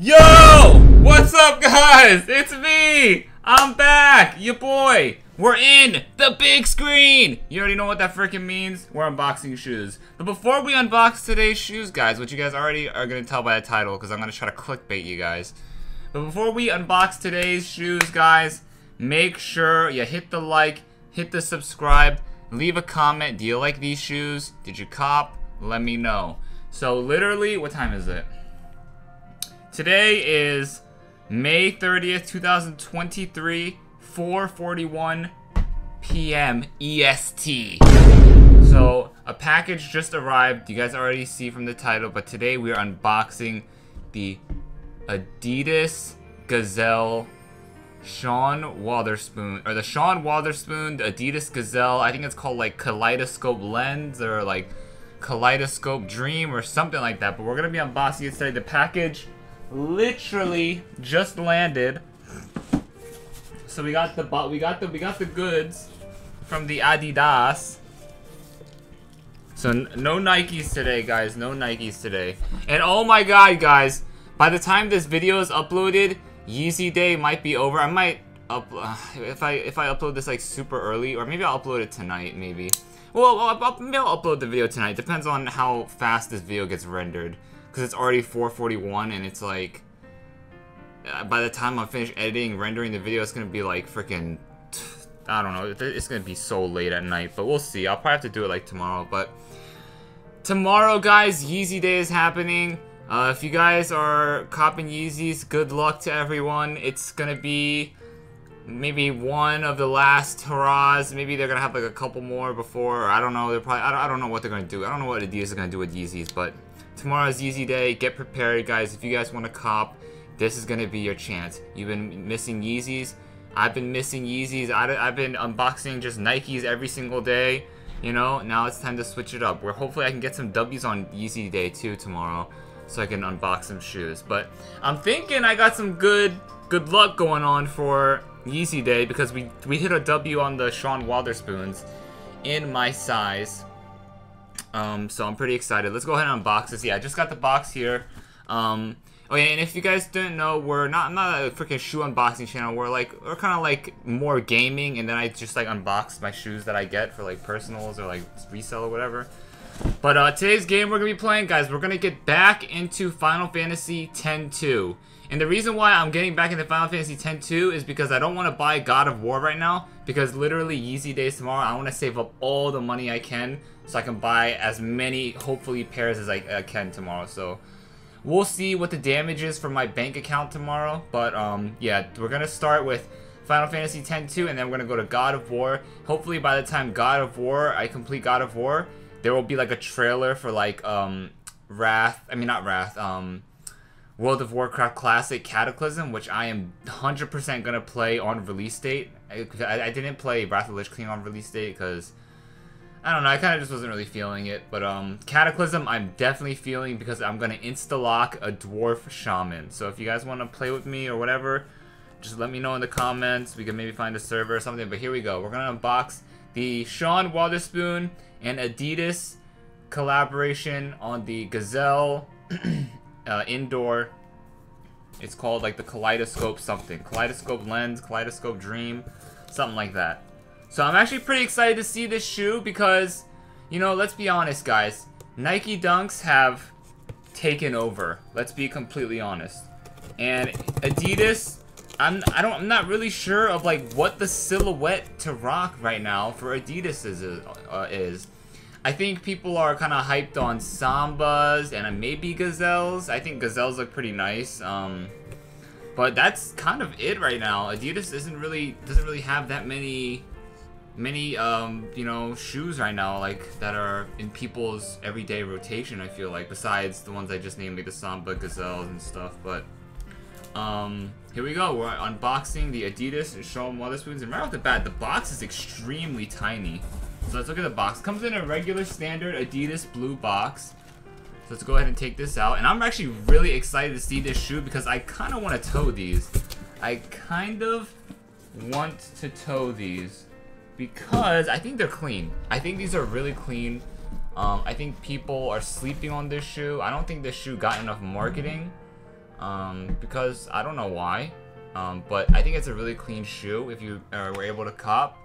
Yo! What's up, guys? It's me! I'm back! Your boy! We're in the big screen! You already know what that freaking means? We're unboxing shoes. But before we unbox today's shoes, guys, which you guys already are gonna tell by the title, because I'm gonna try to clickbait you guys. But before we unbox today's shoes, guys, make sure you hit the like, hit the subscribe, leave a comment. Do you like these shoes? Did you cop? Let me know. So literally, what time is it? Today is May 30th, 2023, 4:41 p.m. EST. So, a package just arrived. You guys already see from the title, but today we are unboxing the Adidas Gazelle Sean Wotherspoon, or the Sean Wotherspoon Adidas Gazelle. I think it's called like Kaleidoscope Lens or like Kaleidoscope Dream or something like that. But we're gonna be unboxing it today. The package literally just landed. So we got the we got the we got the goods from the Adidas. So no Nikes today, guys. No Nikes today. And oh my god, guys. By the time this video is uploaded, Yeezy Day might be over. I might up uh, if I if I upload this like super early, or maybe I'll upload it tonight. Maybe. Well, I'll, I'll, maybe I'll upload the video tonight. Depends on how fast this video gets rendered. Because it's already 441 and it's like... Uh, by the time I finish editing, rendering the video, it's to be like freaking... I don't know. It's to be so late at night. But we'll see. I'll probably have to do it like tomorrow. But tomorrow, guys, Yeezy Day is happening. Uh, if you guys are copping Yeezys, good luck to everyone. It's to be maybe one of the last hurrahs. Maybe they're gonna have like a couple more before. I don't know. They're probably. I don't, I don't know what they're gonna do. I don't know what Adidas is gonna do with Yeezys, but tomorrow's Yeezy Day. Get prepared, guys. If you guys want to cop, this is gonna be your chance. You've been missing Yeezys. I've been missing Yeezys. I've been unboxing just Nikes every single day. You know, now it's time to switch it up. Where hopefully I can get some W's on Yeezy Day too tomorrow, so I can unbox some shoes. But I'm thinking I got some good good luck going on for Yeezy Day because we we hit a W on the Sean Wotherspoons in my size. Um, so I'm pretty excited. Let's go ahead and unbox this. Yeah, I just got the box here. Um, oh yeah, and if you guys didn't know, we're not I'm not a freaking shoe unboxing channel. We're like we're kind of like more gaming, and then I just like unbox my shoes that I get for like personals or like resell or whatever. But uh, today's game we're gonna be playing, guys, we're gonna get back into Final Fantasy X-2. And the reason why I'm getting back into Final Fantasy X-2 is because I don't want to buy God of War right now. Because literally Yeezy Days tomorrow, I want to save up all the money I can so I can buy as many, hopefully, pairs as I, I can tomorrow. So we'll see what the damage is for my bank account tomorrow. But um, yeah, we're going to start with Final Fantasy X-2 and then we're going to go to God of War. Hopefully by the time God of War, I complete God of War, there will be like a trailer for like um, Wrath, I mean not Wrath, um, World of Warcraft Classic Cataclysm, which I am 100% going to play on release date. I, I, didn't play Wrath of Lich King on release date because, I don't know, I kind of just wasn't really feeling it. But um, Cataclysm, I'm definitely feeling because I'm going to insta-lock a Dwarf Shaman. So if you guys want to play with me or whatever, just let me know in the comments. We can maybe find a server or something. But here we go. We're going to unbox the Sean Wotherspoon and Adidas collaboration on the Gazelle uh, indoor. It's called like the Kaleidoscope something. Kaleidoscope Lens, Kaleidoscope Dream, something like that. So I'm actually pretty excited to see this shoe because, you know, let's be honest, guys. Nike Dunks have taken over. Let's be completely honest. And Adidas, I'm I don't I'm not really sure of like what the silhouette to rock right now for Adidas is uh, is. I think people are kind of hyped on Sambas and maybe Gazelles. I think Gazelles look pretty nice. Um, but that's kind of it right now. Adidas isn't really doesn't really have that many many um, you know shoes right now like that are in people's everyday rotation. I feel like besides the ones I just named like the Samba Gazelles and stuff. But um, here we go. We're unboxing the Adidas and Sean Wotherspoons. And right off the bat, the box is extremely tiny. So let's look at the box. Comes in a regular standard Adidas blue box. So let's go ahead and take this out. And I'm actually really excited to see this shoe because I kind of want to toe these. I kind of want to toe these because I think they're clean. I think these are really clean. Um, I think people are sleeping on this shoe. I don't think this shoe got enough marketing. um, because I don't know why. Um, but I think it's a really clean shoe. If you uh, were able to cop,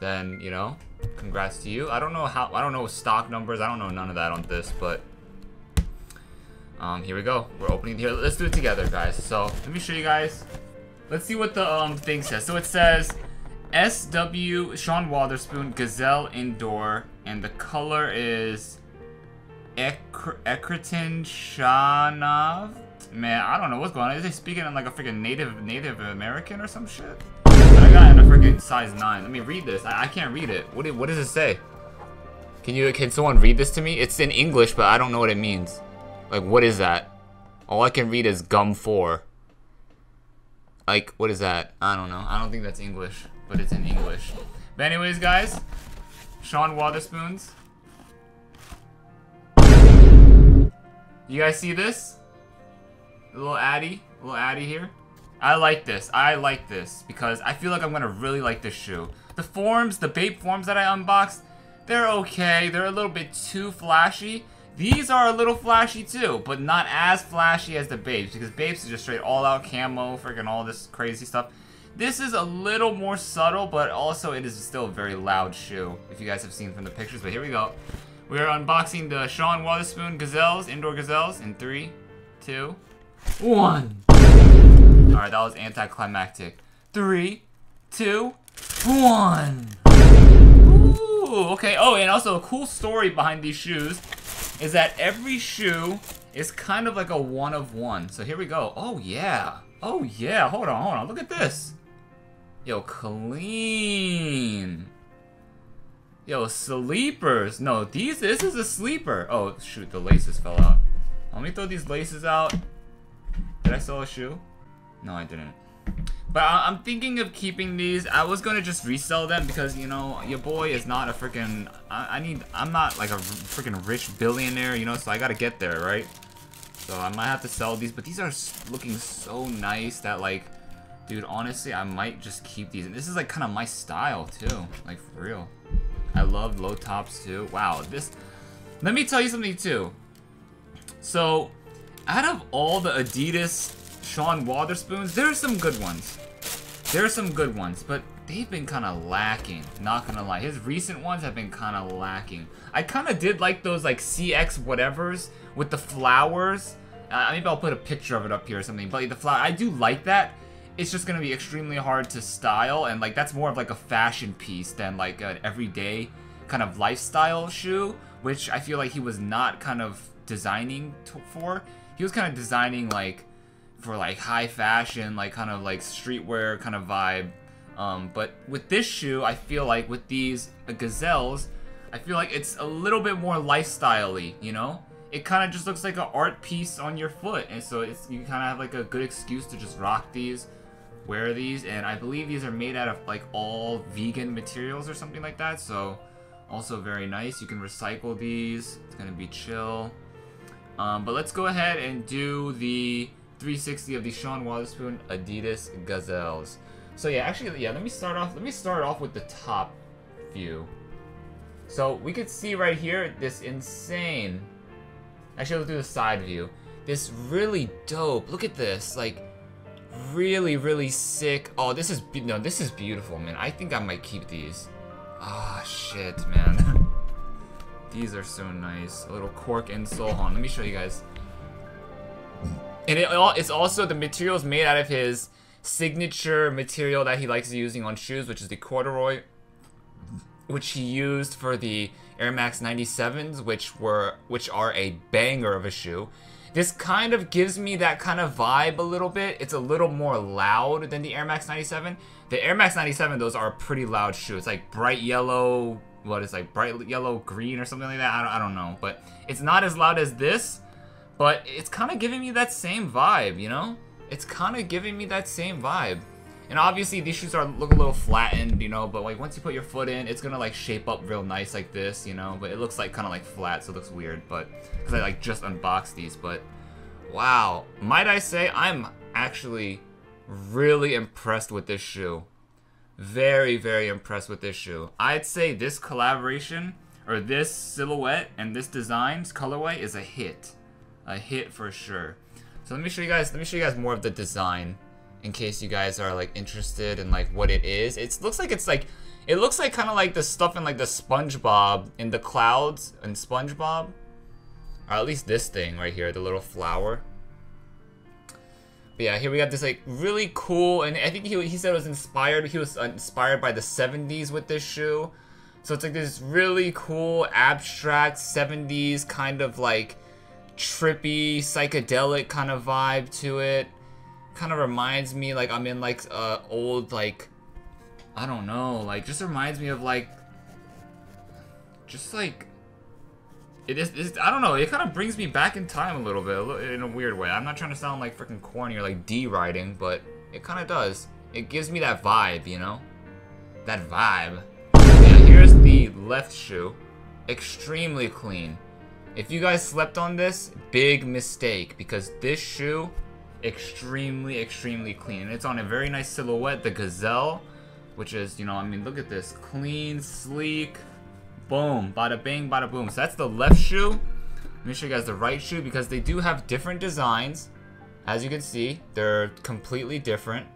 then you know, congrats to you. I don't know how. I don't know stock numbers. I don't know none of that on this, but um, here we go. We're opening here. Let's do it together, guys. So let me show you guys. Let's see what the um thing says. So it says SW Sean Wotherspoon Gazelle Indoor, and the color is Ekritin Shanav. Man, I don't know what's going on. Is he speaking in like a freaking native Native American or some shit? I got in a freaking size nine. Let me read this. I, I can't read it. What did, what does it say? Can you can someone read this to me? It's in English, but I don't know what it means. Like, what is that? All I can read is gum four. Like, what is that? I don't know. I don't think that's English, but it's in English. But anyways, guys, Sean Wotherspoons. You guys see this? A little Addy, a little Addy here. I like this. I like this because I feel like I'm gonna really like this shoe. The Forums, the Bape Forums that I unboxed, they're okay. They're a little bit too flashy. These are a little flashy too, but not as flashy as the Bapes because Bapes is just straight all-out camo, freaking all this crazy stuff. This is a little more subtle, but also it is still a very loud shoe, if you guys have seen from the pictures, but here we go. We are unboxing the Sean Wotherspoon Gazelles, Indoor Gazelles, in three, two, one. Alright, that was anticlimactic. Three, two, one. Ooh, okay. Oh, and also a cool story behind these shoes is that every shoe is kind of like a one of one. So here we go. Oh, yeah. Oh, yeah. Hold on, hold on. Look at this. Yo, clean. Yo, sleepers. No, these, this is a sleeper. Oh, shoot, the laces fell out. Let me throw these laces out. Did I sell a shoe? No, I didn't. But I am thinking of keeping these. I was gonna just resell them because you know your boy is not a freaking. I, I, need. I'm not like a freaking rich billionaire, you know. So I gotta get there, right? So I might have to sell these. But these are looking so nice that like, dude, honestly, I might just keep these. This is like kind of my style too, like for real. I love low tops too. Wow, this. Let me tell you something too. So, out of all the Adidas Sean Wotherspoons, there are some good ones. There are some good ones, but they've been kind of lacking. Not gonna lie, his recent ones have been kind of lacking. I kind of did like those like CX whatevers with the flowers. Uh, maybe I'll put a picture of it up here or something. But like, the flower, I do like that. It's just gonna be extremely hard to style, and like that's more of like a fashion piece than like an everyday kind of lifestyle shoe, which I feel like he was not kind of designing for. He was kind of designing like for like high fashion, like kind of like streetwear kind of vibe. Um, but with this shoe, I feel like with these uh, gazelles, I feel like it's a little bit more lifestyle-y, you know? It kind of just looks like an art piece on your foot, and so it's you kind of have like a good excuse to just rock these, wear these, and I believe these are made out of like all vegan materials or something like that, so also very nice. You can recycle these, it's gonna be chill. Um, but let's go ahead and do the 360 of the Sean Wotherspoon Adidas Gazelles. So yeah, actually, yeah, let me start off, let me start off with the top view. So we could see right here this insane, actually let's do the side view. This really dope, look at this, like really, really sick. Oh, this is, no, this is beautiful, man. I think I might keep these. Ah, oh, shit, man. these are so nice. A little cork insole. Hold on, let me show you guys. And it, all, it's also the materials made out of his signature material that he likes using on shoes, which is the corduroy, which he used for the Air Max 97s, which were which are a banger of a shoe. This kind of gives me that kind of vibe a little bit. It's a little more loud than the Air Max 97. The Air Max 97, those are pretty loud shoe. It's like bright yellow, what is like bright yellow green or something like that. I don't, I don't know, but it's not as loud as this. But it's kind of giving me that same vibe, you know? It's kind of giving me that same vibe. And obviously these shoes are look a little flattened, you know, but like once you put your foot in, it's gonna like shape up real nice like this, you know, but it looks like kind of like flat, so it looks weird, but, because I like just unboxed these, but wow, might I say, I'm actually really impressed with this shoe. Very, very impressed with this shoe. I'd say this collaboration, or this silhouette and this design's colorway is a hit a hit for sure. So let me show you guys, let me show you guys more of the design in case you guys are like interested in like what it is. It looks like it's like, it looks like kind of like the stuff in like the SpongeBob in the clouds in SpongeBob. Or at least this thing right here, the little flower. But yeah, here we got this like really cool, and I think he, he said it was inspired, he was uh, inspired by the 70s with this shoe. So it's like this really cool, abstract 70s kind of like trippy, psychedelic kind of vibe to it. Kind of reminds me like I'm in like uh, old like, I don't know, like just reminds me of like, just like it is, it's, I don't know, it kind of brings me back in time a little bit, in a weird way. I'm not trying to sound like freaking corny or like D-writing, but it kind of does. It gives me that vibe, you know? That vibe. Yeah, here's the left shoe. Extremely clean. If you guys slept on this, big mistake, because this shoe, extremely, extremely clean. And it's on a very nice silhouette, the Gazelle, which is, you know, I mean, look at this. Clean, sleek, Boom. Bada bing, bada boom. So that's the left shoe. Let me show you guys the right shoe because they do have different designs. As you can see, they're completely different.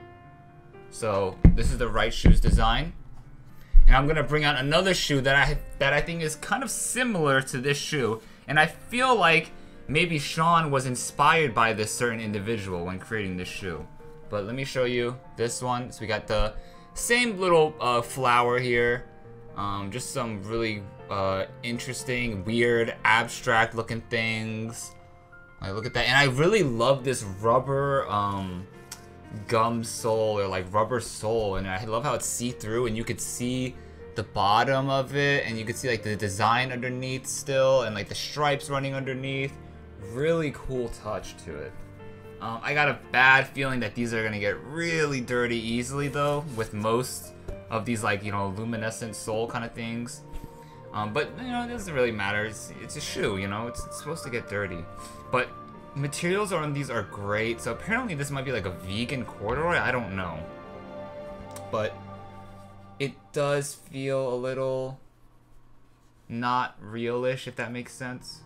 So this is the right shoe's design. And I'm gonna bring out another shoe that I that I think is kind of similar to this shoe. And I feel like maybe Sean was inspired by this certain individual when creating this shoe. But let me show you this one. So we got the same little uh, flower here. Um, just some really uh, interesting, weird, abstract looking things. Like, look at that. And I really love this rubber um, gum sole or like rubber sole. And I love how it's see-through and you could see the bottom of it and you could see like the design underneath still and like the stripes running underneath. Really cool touch to it. Um, I got a bad feeling that these are going to get really dirty easily though with most of these like you know luminescent sole kind of things. Um, but you know it doesn't really matter. It's it's a shoe, you know. It's, it's supposed to get dirty, but materials on these are great. So apparently this might be like a vegan corduroy. I don't know, but it does feel a little not realish if that makes sense.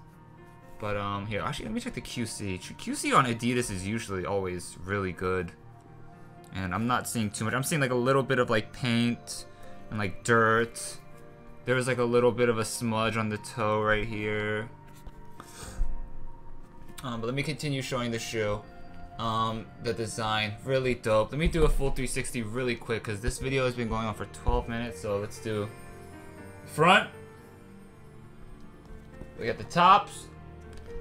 But um, here actually let me check the QC. QC on Adidas is usually always really good. And I'm not seeing too much. I'm seeing like a little bit of like paint and like dirt. There was like a little bit of a smudge on the toe right here. Um, but let me continue showing the shoe. Um, the design, really dope. Let me do a full 360 really quick because this video has been going on for 12 minutes. So let's do front. We got the tops.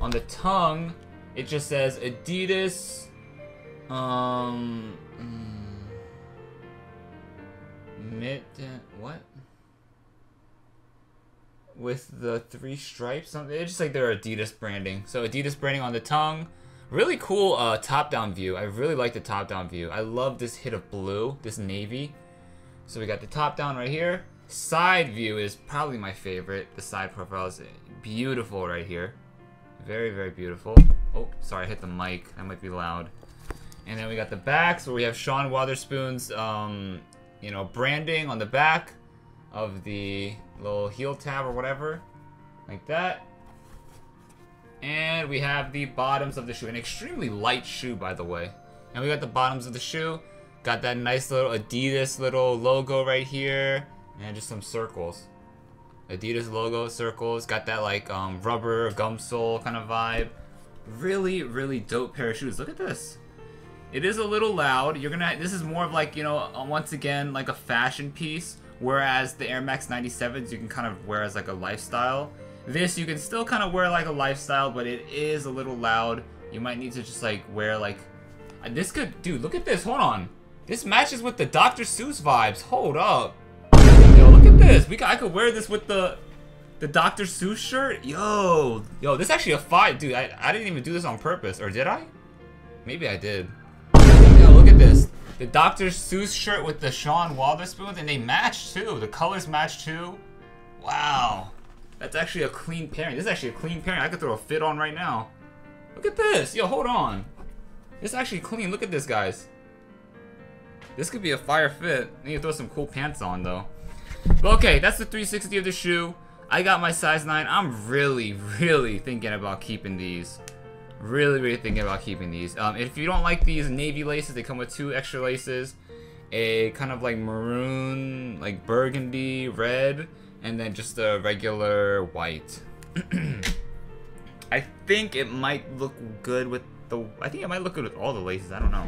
On the tongue, it just says Adidas. Um, Mid, what? With the three stripes, Something. it's just like their Adidas branding. So Adidas branding on the tongue. Really cool uh, top-down view. I really like the top-down view. I love this hit of blue, this navy. So we got the top-down right here. Side view is probably my favorite. The side profile is beautiful right here. Very, very beautiful. Oh, sorry, I hit the mic. That might be loud. And then we got the backs where we have Sean Wotherspoon's um, you know, branding on the back of the little heel tab or whatever, like that. And we have the bottoms of the shoe, an extremely light shoe, by the way. And we got the bottoms of the shoe, got that nice little Adidas little logo right here, and just some circles. Adidas logo, circles, got that like um, rubber gum sole kind of vibe. Really, really dope pair of shoes. Look at this. It is a little loud. You're gonna. This is more of like you know, once again, like a fashion piece. Whereas the Air Max 97s you can kind of wear as like a lifestyle. This you can still kind of wear like a lifestyle, but it is a little loud. You might need to just like wear like. This could, dude. Look at this. Hold on. This matches with the Dr. Seuss vibes. Hold up. Look at this. We I could wear this with the the Dr. Seuss shirt. Yo, yo, this is actually a fight, dude. I I didn't even do this on purpose, or did I? Maybe I did Yo, look at this. The Dr. Seuss shirt with the Sean Wotherspoon, and they match too. The colors match too. Wow. That's actually a clean pairing. This is actually a clean pairing. I could throw a fit on right now. Look at this. Yo, hold on. This is actually clean. Look at this, guys. This could be a fire fit. I need to throw some cool pants on, though. Okay, that's the 360 of the shoe. I got my size 9. I'm really, really thinking about keeping these. Really, really thinking about keeping these. Um, if you don't like these navy laces, they come with two extra laces. A kind of like maroon, like burgundy, red, and then just a regular white. I think it might look good with the... I think it might look good with all the laces. I don't know.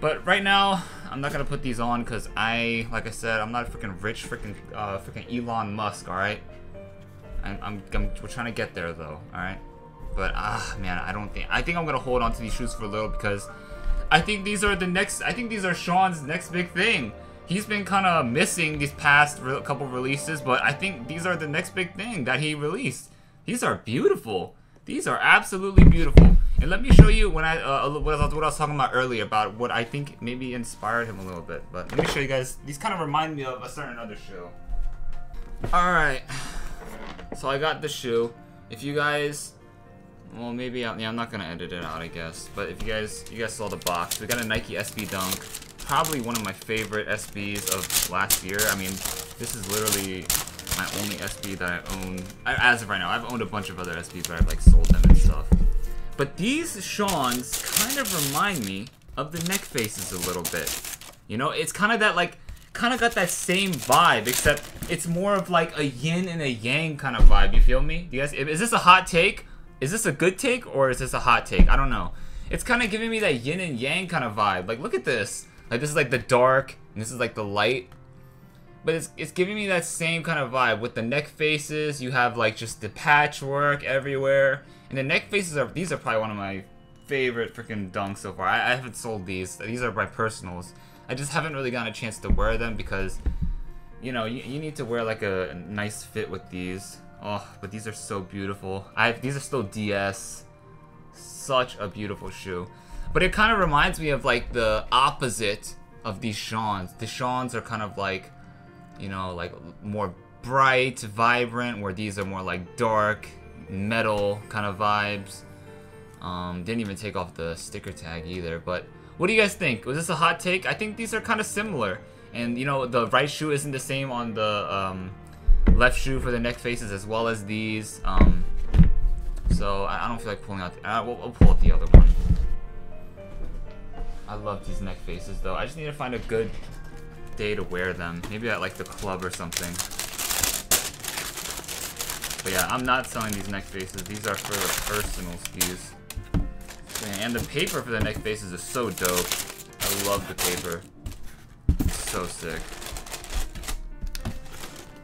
But right now, I'm not gonna put these on because I, like I said, I'm not a freaking rich freaking uh, freaking Elon Musk. All right. I'm, I'm, I'm we're trying to get there though. All right. But ah man, I don't think I think I'm gonna hold on to these shoes for a little because I think these are the next. I think these are Sean's next big thing. He's been kind of missing these past re couple releases, but I think these are the next big thing that he released. These are beautiful. These are absolutely beautiful. And let me show you when I uh, what, I was, talking about earlier about what I think maybe inspired him a little bit. But let me show you guys. These kind of remind me of a certain other shoe. All right. So I got the shoe. If you guys well, maybe I'm, yeah, I'm not gonna edit it out, I guess. But if you guys, you guys saw the box, we got a Nike SB Dunk, probably one of my favorite SBs of last year. I mean, this is literally my only SB that I own as of right now. I've owned a bunch of other SBs, but I've like sold them and stuff. But these Sean's kind of remind me of the Neckfaces a little bit. You know, it's kind of that like, kind of got that same vibe, except it's more of like a yin and a yang kind of vibe. You feel me? You guys, is this a hot take? Is this a good take or is this a hot take? I don't know. It's kind of giving me that yin and yang kind of vibe. Like, look at this. Like, this is like the dark, and this is like the light. But it's, it's giving me that same kind of vibe. With the Neckfaces, you have like just the patchwork everywhere. And the Neckfaces are, these are probably one of my favorite freaking dunks so far. I, I haven't sold these. These are my personals. I just haven't really gotten a chance to wear them because, you know, you, you need to wear like a, nice fit with these. Oh, but these are so beautiful. I these are still DS. Such a beautiful shoe. But it kind of reminds me of like the opposite of these Sean's. The Sean's are kind of like, you know, like more bright, vibrant, where these are more like dark, metal kind of vibes. Um, didn't even take off the sticker tag either. But what do you guys think? Was this a hot take? I think these are kind of similar. And you know, the right shoe isn't the same on the um, left shoe for the Neckfaces as well as these. Um, so I, I, don't feel like pulling out. The, uh, we'll, we'll pull out the other one. I love these Neckfaces though. I just need to find a good day to wear them. Maybe at like the club or something. But yeah, I'm not selling these Neckfaces. These are for personal skis. And the paper for the Neckfaces is so dope. I love the paper. It's so sick.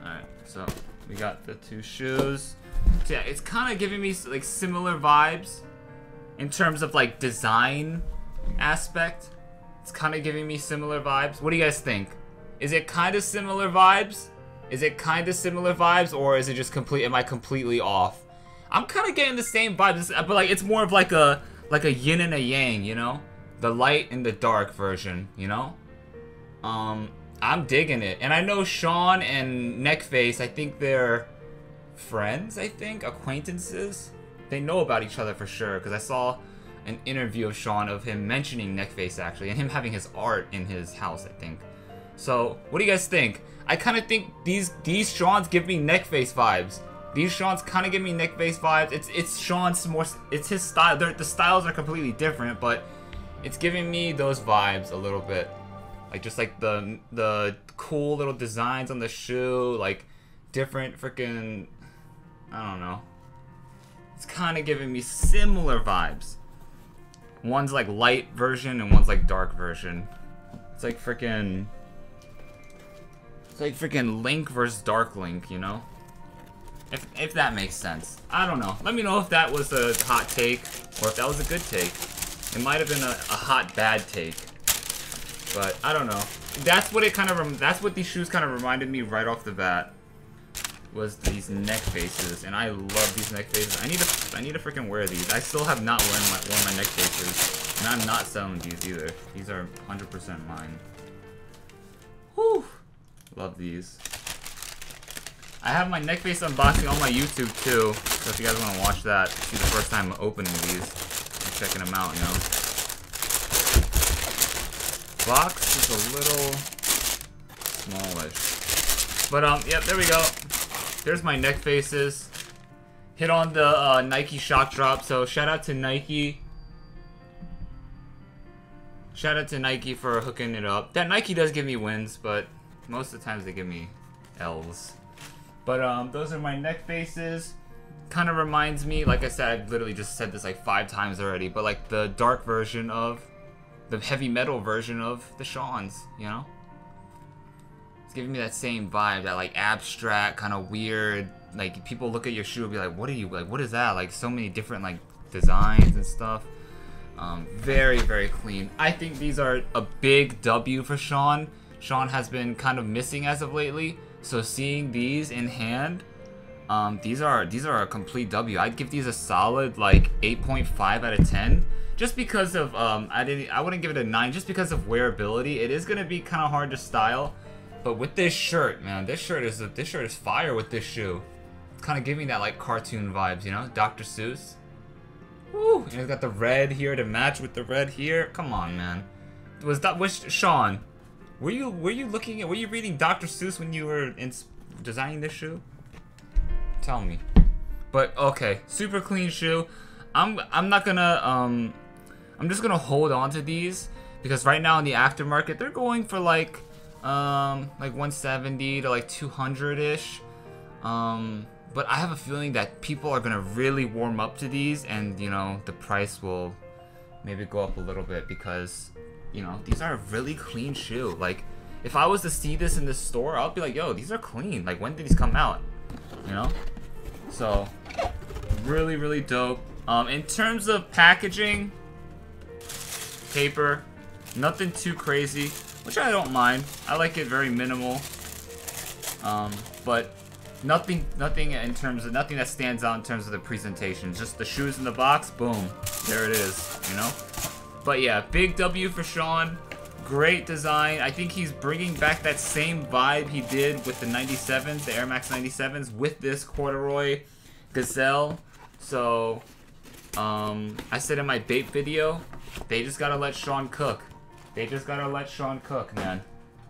Alright, so we got the two shoes. So yeah, it's kind of giving me like similar vibes in terms of like design aspect. It's kind of giving me similar vibes. What do you guys think? Is it kind of similar vibes? Is it kind of similar vibes or is it just complete am I completely off? I'm kind of getting the same vibes, but like it's more of like a like a yin and a yang, you know? The light and the dark version, you know? Um I'm digging it. And I know Sean and Neckface, I think they're friends, I think, acquaintances. They know about each other for sure, because I saw an interview of Sean of him mentioning Neckface actually, and him having his art in his house, I think. So, what do you guys think? I kind of think these these Sean's give me Neckface vibes. These Sean's kind of give me Neckface vibes. It's it's Sean's more, it's his style. They're, the styles are completely different, but it's giving me those vibes a little bit. Like just like the the cool little designs on the shoe, like different freaking I don't know. It's kind of giving me similar vibes. One's like light version and one's like dark version. It's like freaking It's like freaking Link versus Dark Link, you know? If, if that makes sense. I don't know. Let me know if that was a hot take or if that was a good take. It might have been a, a hot bad take. But I don't know. That's what it kind of. That's what these shoes kind of reminded me right off the bat. Was these Neckfaces, and I love these Neckfaces. I need to. I need to freaking wear these. I still have not worn my worn my Neckfaces, and I'm not selling these either. These are 100% mine. Whew. Love these. I have my Neckface unboxing on my YouTube too, so if you guys want to watch that, see the first time opening these, checking them out, you know box is a little smallish. But, um, yep, there we go. There's my Neckfaces. hit on the uh, Nike shock drop. So shout out to Nike. Shout out to Nike for hooking it up. That Nike does give me wins, but most of the times they give me L's. But um, those are my Neckfaces. Kind of reminds me, like I said, I've literally just said this like five times already, but like the dark version of, the heavy metal version of the Sean's, you know? It's giving me that same vibe, that like abstract, kind of weird, like people look at your shoe and be like, what are you, like, what is that? Like so many different like designs and stuff. Um, very, very clean. I think these are a big W for Sean. Sean has been kind of missing as of lately. So seeing these in hand, um, these are these are a complete W. I'd give these a solid like 8.5 out of 10, just because of um, I didn't I wouldn't give it a nine just because of wearability. It is gonna be kind of hard to style, but with this shirt, man, this shirt is this shirt is fire with this shoe. It's kind of giving that like cartoon vibes, you know, Dr. Seuss. Woo! And it's got the red here to match with the red here. Come on, man. Was that which Sean? Were you were you looking at were you reading Dr. Seuss when you were in, designing this shoe? Tell me. But okay, super clean shoe. I'm I'm not gonna um I'm just gonna hold on to these because right now in the aftermarket they're going for like um like 170 to like 200 ish. Um but I have a feeling that people are gonna really warm up to these and you know the price will maybe go up a little bit because you know, these are a really clean shoe. Like, if I was to see this in the store, I'll be like, yo, these are clean. Like, when did these come out? You know? So, really, really dope. Um, in terms of packaging, paper, nothing too crazy, which I don't mind. I like it very minimal. Um, but nothing, nothing in terms of, nothing that stands out in terms of the presentation. Just the shoes in the box, boom, there it is, you know? But yeah, big W for Sean. Great design. I think he's bringing back that same vibe he did with the 97s, the Air Max 97s, with this corduroy gazelle. So, um, I said in my bait video, they just gotta let Sean cook. They just gotta let Sean cook, man.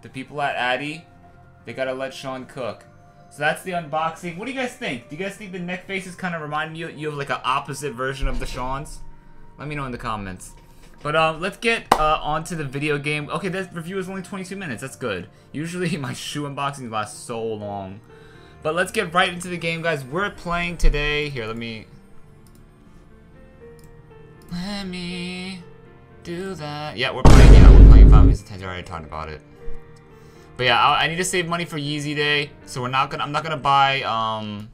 The people at Addy, they gotta let Sean cook. So that's the unboxing. What do you guys think? Do you guys think the Neckfaces kind of remind you, you of like an opposite version of the Sean's? Let me know in the comments. But um, let's get uh, onto the video game. Okay, this review is only 22 minutes. That's good. Usually my shoe unboxings last so long. But let's get right into the game, guys. We're playing today. Here, let me... Let me do that. Yeah, we're playing. Yeah, we're playing Final Fantasy X. I already talked about it. But yeah, I, I need to save money for Yeezy Day, so we're not gonna. I'm not gonna buy. Um,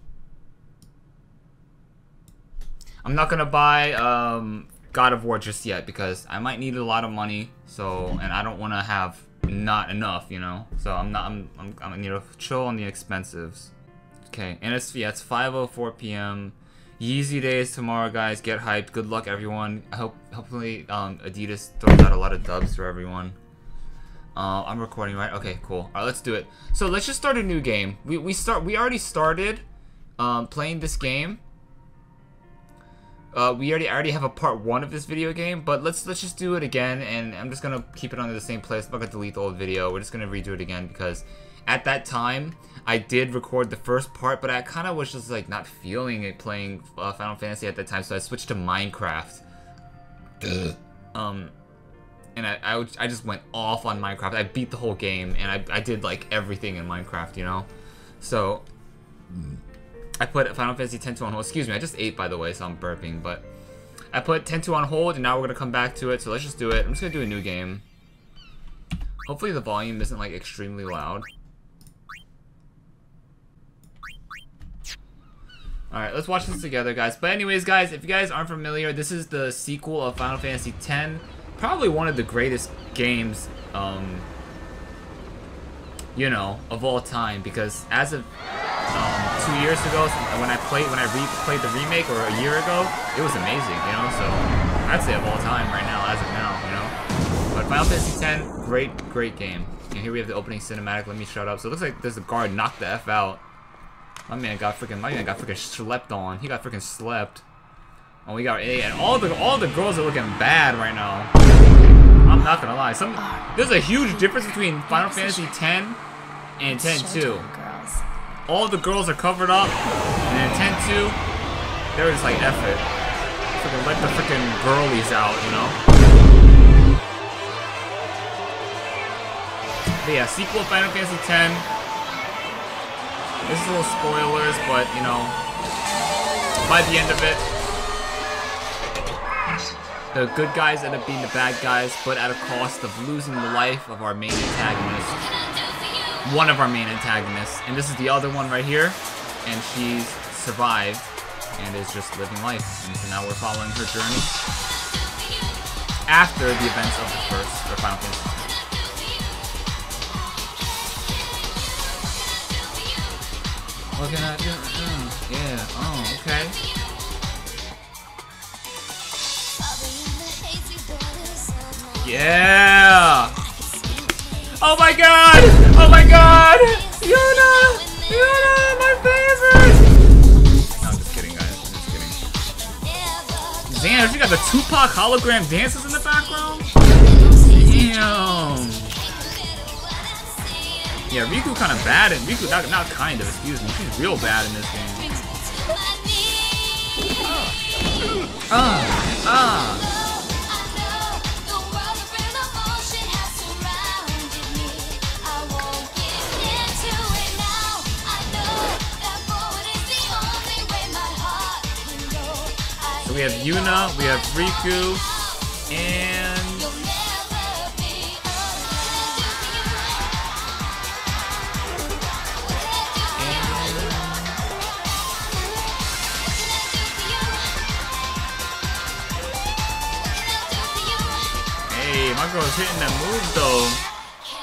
I'm not gonna buy um God of War just yet because I might need a lot of money. So, and I don't want to have not enough, you know. So I'm not. I'm. I'm. I'm gonna chill on the expensives. Okay, and it's yeah, it's 5:04 p.m. Yeezy Day is tomorrow, guys. Get hyped. Good luck, everyone. I hope, hopefully, um, Adidas throws out a lot of dubs for everyone. Uh, I'm recording, right? Okay, cool. All right, let's do it. So let's just start a new game. We we start. We already started, um, playing this game. Uh, we already I already have a part one of this video game, but let's let's just do it again, and I'm just gonna keep it under the same place. I'm not gonna delete the old video. We're just gonna redo it again because at that time I did record the first part, but I kind of was just like not feeling it playing uh, Final Fantasy at that time, so I switched to Minecraft. um, and I, I I just went off on Minecraft. I beat the whole game, and I I did like everything in Minecraft, you know. So. I put Final Fantasy X-2 on hold. Excuse me, I just ate, by the way, so I'm burping, but... I put X-2 on hold, and now we're to come back to it, so let's just do it. I'm just to do a new game. Hopefully the volume isn't, like, extremely loud. Alright, let's watch this together, guys. But anyways, guys, if you guys aren't familiar, this is the sequel of Final Fantasy X. Probably one of the greatest games, um, you know, of all time, because as of um, two years ago when I played when I replayed the remake or a year ago, it was amazing, you know. So I'd say of all time right now, as of now, you know. But Final Fantasy X, great, great game. And here we have the opening cinematic. Let me shut up. So it looks like there's a guard knocked the f out. My man got freaking. My man got freaking slept on. He got freaking slept. Oh, we got A, and all the all the girls are looking bad right now. I'm not gonna lie. Some there's a huge difference between Final Fantasy X and X 2 all the girls are covered up. And then 10-2, they were just like, F it. Freaking let the freaking girlies out, you know? But yeah, sequel Final Fantasy X. This is a little spoilers, but you know, by the end of it, the good guys end up being the bad guys, but at a cost of losing the life of our main antagonist. One of our main antagonists. And this is the other one right here. And she's survived and is just living life. And so now we're following her journey after the events of the first, or Final Fantasy. What can I do? Mm, yeah, oh, okay. Yeah! Oh my god! Oh my god! Yuna! Yuna, my favorite! No, I'm just kidding, guys. I'm just kidding. Damn, she got the Tupac hologram dances in the background? Damn. Yeah, Rikku kind of bad, and Rikku, not, not kind of, excuse me. She's real bad in this game. Ah, uh, ah. Uh. So we have Yuna, we have Rikku, and... Hey, my girl's hitting that move though.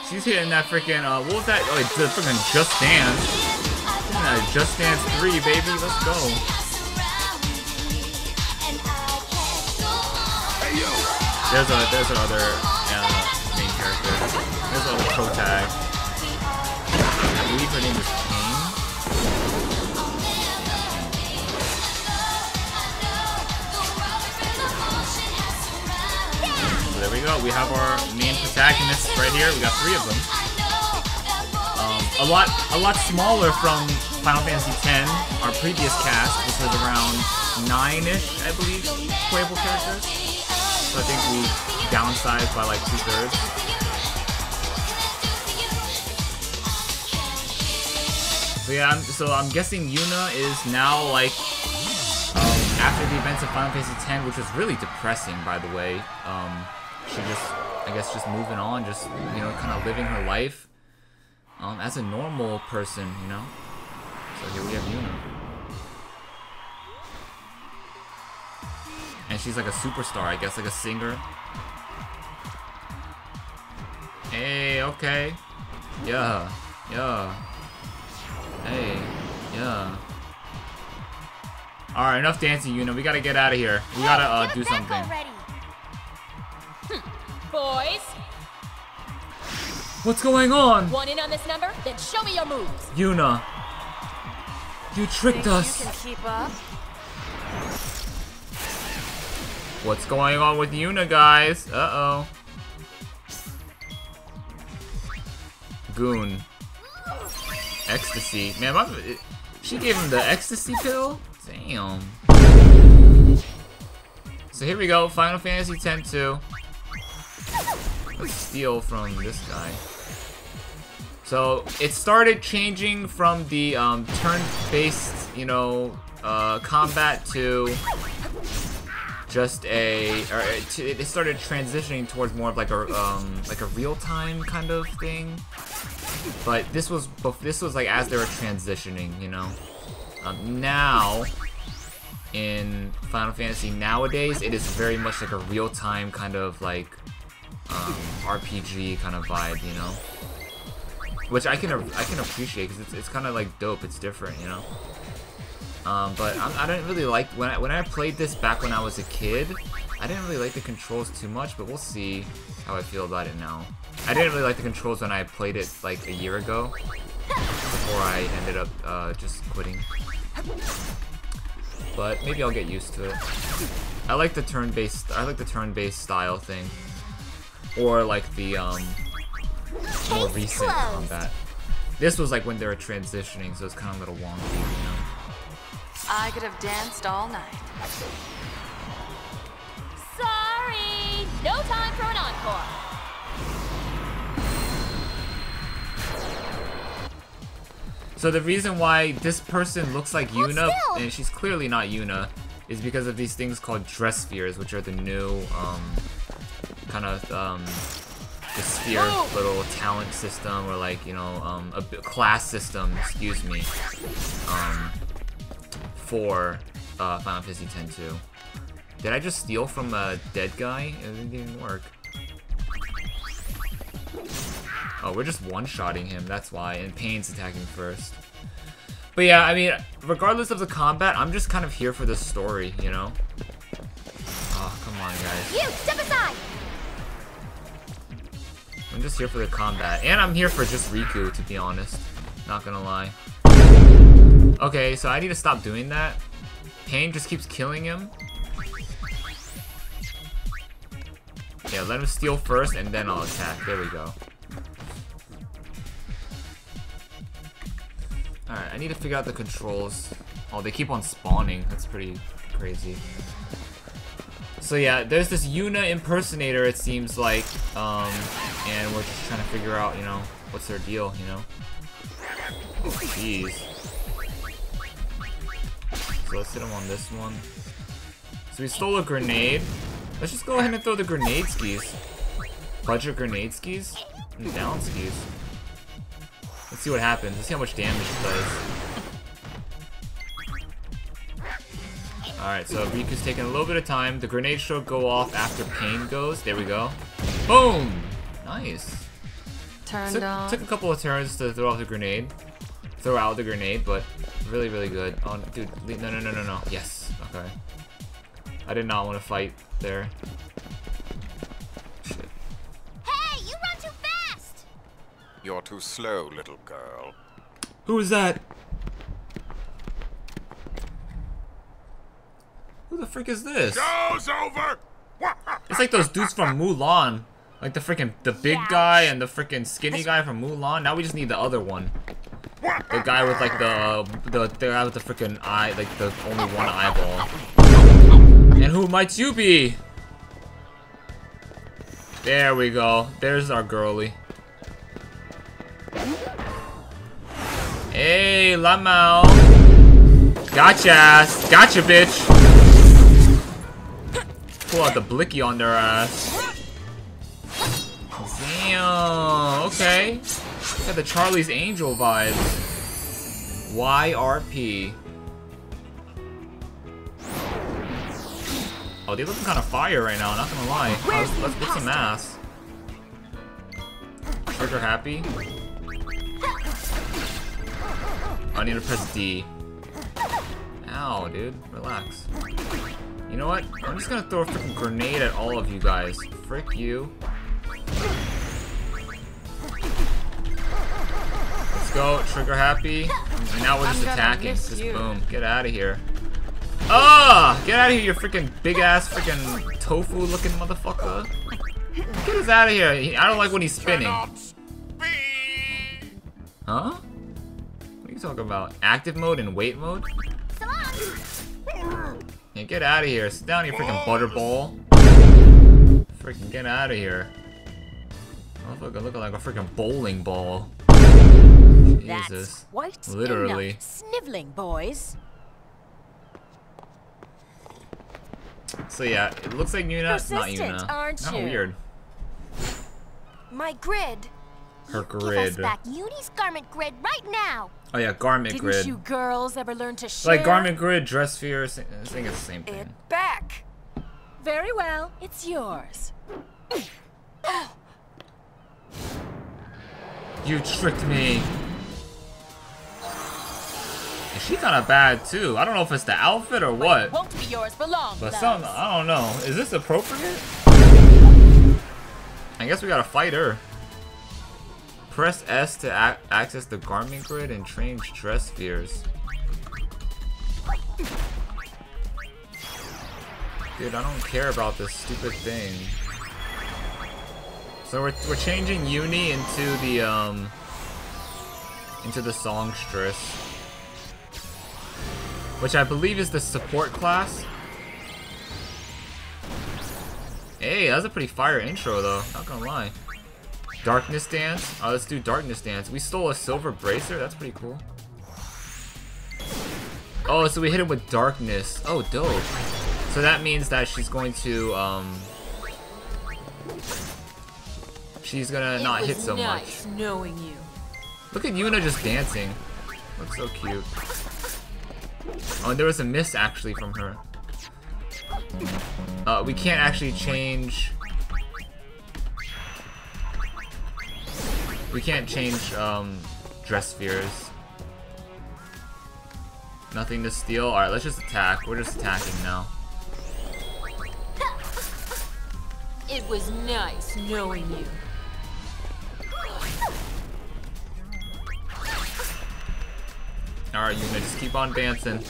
She's hitting that freaking, uh, what was that? Oh, it's the freaking Just Dance. Just Dance 3, baby. Let's go. There's a there's another uh, main character. There's another pro tag. I believe her name is Kane. So there we go. We have our main protagonists right here. We got three of them. Um, a lot a lot smaller from Final Fantasy X, our previous cast, which was around nine-ish, I believe, playable characters. So I think we downsized by like two thirds. So yeah, I'm, so I'm guessing Yuna is now like um, after the events of Final Fantasy X, which was really depressing, by the way. Um, she just, I guess, just moving on, just you know, kind of living her life um, as a normal person, you know. So here we have Yuna. And she's like a superstar, I guess, like a singer. Hey, okay. Yeah, yeah. Hey, yeah. Alright, enough dancing, Yuna. We gotta get out of here. We gotta uh, do something. Boys. What's going on? One in on this number? Then show me your moves. Yuna. You tricked Think us. You can keep up? What's going on with Yuna, guys? Uh-oh. Goon. Ecstasy. Man, my, she gave him the ecstasy pill? Damn. So here we go, Final Fantasy X-2. Let's steal from this guy. So, it started changing from the um, turn-based, you know, uh, combat to just a, or it started transitioning towards more of like a, um, like a real-time kind of thing. But this was, this was like as they were transitioning, you know. Um, now, in Final Fantasy nowadays, it is very much like a real-time kind of like um, RPG kind of vibe, you know. Which I can I can appreciate because it's it's kind of like dope. It's different, you know. Um, but I'm, I did not really like when I when I played this back when I was a kid. I didn't really like the controls too much, but we'll see how I feel about it now. I didn't really like the controls when I played it like a year ago, before I ended up uh, just quitting. But maybe I'll get used to it. I like the turn-based. I like the turn-based style thing, or like the um, more recent combat. This was like when they were transitioning, so it's kind of a little wonky, you know. I could have danced all night. Sorry! No time for an encore. So the reason why this person looks like Hold Yuna, still. and she's clearly not Yuna, is because of these things called dress spheres, which are the new, um, kind of, um, the sphere Whoa. little talent system, or like, you know, um, a b- class system, excuse me, um, for, uh, Final Fantasy X-2. Did I just steal from a dead guy? It didn't even work. Oh, we're just one-shotting him, that's why, and Paine's attacking first. But yeah, I mean, regardless of the combat, I'm just kind of here for the story, you know? Oh, come on, guys. You, step aside! I'm just here for the combat. And I'm here for just Rikku, to be honest. Not gonna lie. Okay, so I need to stop doing that. Paine just keeps killing him. Yeah, let him steal first, and then I'll attack. There we go. Alright, I need to figure out the controls. Oh, they keep on spawning. That's pretty crazy. So yeah, there's this Yuna impersonator, it seems like, um, and we're just trying to figure out, you know, what's their deal, you know? Jeez. So let's hit him on this one. So we stole a grenade. Let's just go ahead and throw the grenade skis. Budget grenade skis? And down skis. Let's see what happens. Let's see how much damage it does. Alright, so Rikku's taking a little bit of time. The grenade should go off after Paine goes. There we go. Boom! Nice. Turned Took, on. took a couple of turns to throw off the grenade. Throw out the grenade, but really, really good. Oh, dude, no, no, no, no, no. Yes. Okay. I did not want to fight there. Shit. Hey, you run too fast! You're too slow, little girl. Who is that? Who the frick is this? Show's over! It's like those dudes from Mulan. Like the freaking the big Yeah. guy and the freaking skinny guy from Mulan. Now we just need the other one. The guy with like the the, the guy with the freaking eye, like the only one eyeball. And who might you be? There we go. There's our girly. Hey, Lamau. Gotcha ass. Gotcha, bitch. Pull out the blicky on their ass. Damn. Okay. Got the Charlie's Angel vibes. YRP. Oh, they're looking kind of fire right now, not gonna lie. Let's, let's get some ass. Trigger happy. I need to press D. Ow, dude. Relax. You know what? I'm just gonna throw a freaking grenade at all of you guys. Frick you. Let's go. Trigger happy. And now we're just attacking. Just you. boom. Get out of here. Ah! Get out of here, you freaking big ass freaking tofu looking motherfucker. Get us out of here. I don't like when he's spinning. Huh? What are you talking about? Active mode and wait mode? Yeah, get out of here. Sit down, you freaking butterball. Freaking get out of here. Motherfucker looking like a freaking bowling ball. Jesus. That's quite Literally. enough sniveling, boys. So yeah, it looks like Yuna, not Persistent, Yuna. aren't you? weird. My grid. Her grid. Give us back Uni's garment grid right now. Oh yeah, garment Didn't grid. you girls ever learn to share? Like garment grid, dress sphere, I think it's the same It thing. back. Very well, it's yours. You tricked me. And she kinda bad too. I don't know if it's the outfit or what. Won't be yours for long, But some, I don't know. Is this appropriate? I guess we gotta fight her. Press S to ac access the garment grid and change dress spheres. Dude, I don't care about this stupid thing. So we're, we're changing Uni into the, um, into the songstress. Which I believe is the support class. Hey, that's a pretty fire intro though, not gonna lie. Darkness Dance. Oh, let's do Darkness Dance. We stole a silver bracer, that's pretty cool. Oh, so we hit him with Darkness. Oh, dope. So that means that she's going to, um... She's gonna not hit so nice much. knowing you. Look at Yuna just dancing. Looks so cute. Oh, there was a miss actually from her. Uh, we can't actually change. We can't change um, dress spheres. Nothing to steal. All right, let's just attack. We're just attacking now. It was nice knowing you. All right, Yuna, just keep on dancing.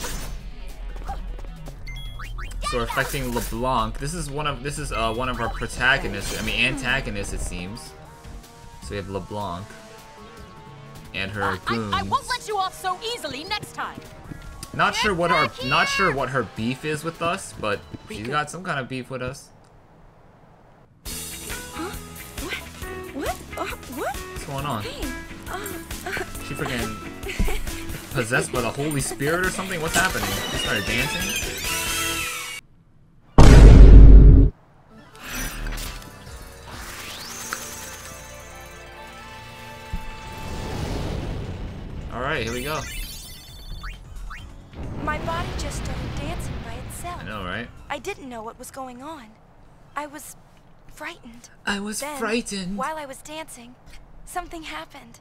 So we're affecting LeBlanc. This is one of this is uh, one of our protagonists. I mean antagonists, it seems. So we have LeBlanc and her I, goons. I won't let you off so easily next time. Not sure what our not sure what her beef is with us, but she's got some kind of beef with us. What? What? Uh, what? What's going on? Hey, She freaking possessed by the Holy Spirit or something? What's happening? She started dancing? Alright, here we go. my body just started dancing by itself. I know, right? I didn't know what was going on. I was frightened. I was Then, frightened. while I was dancing, something happened.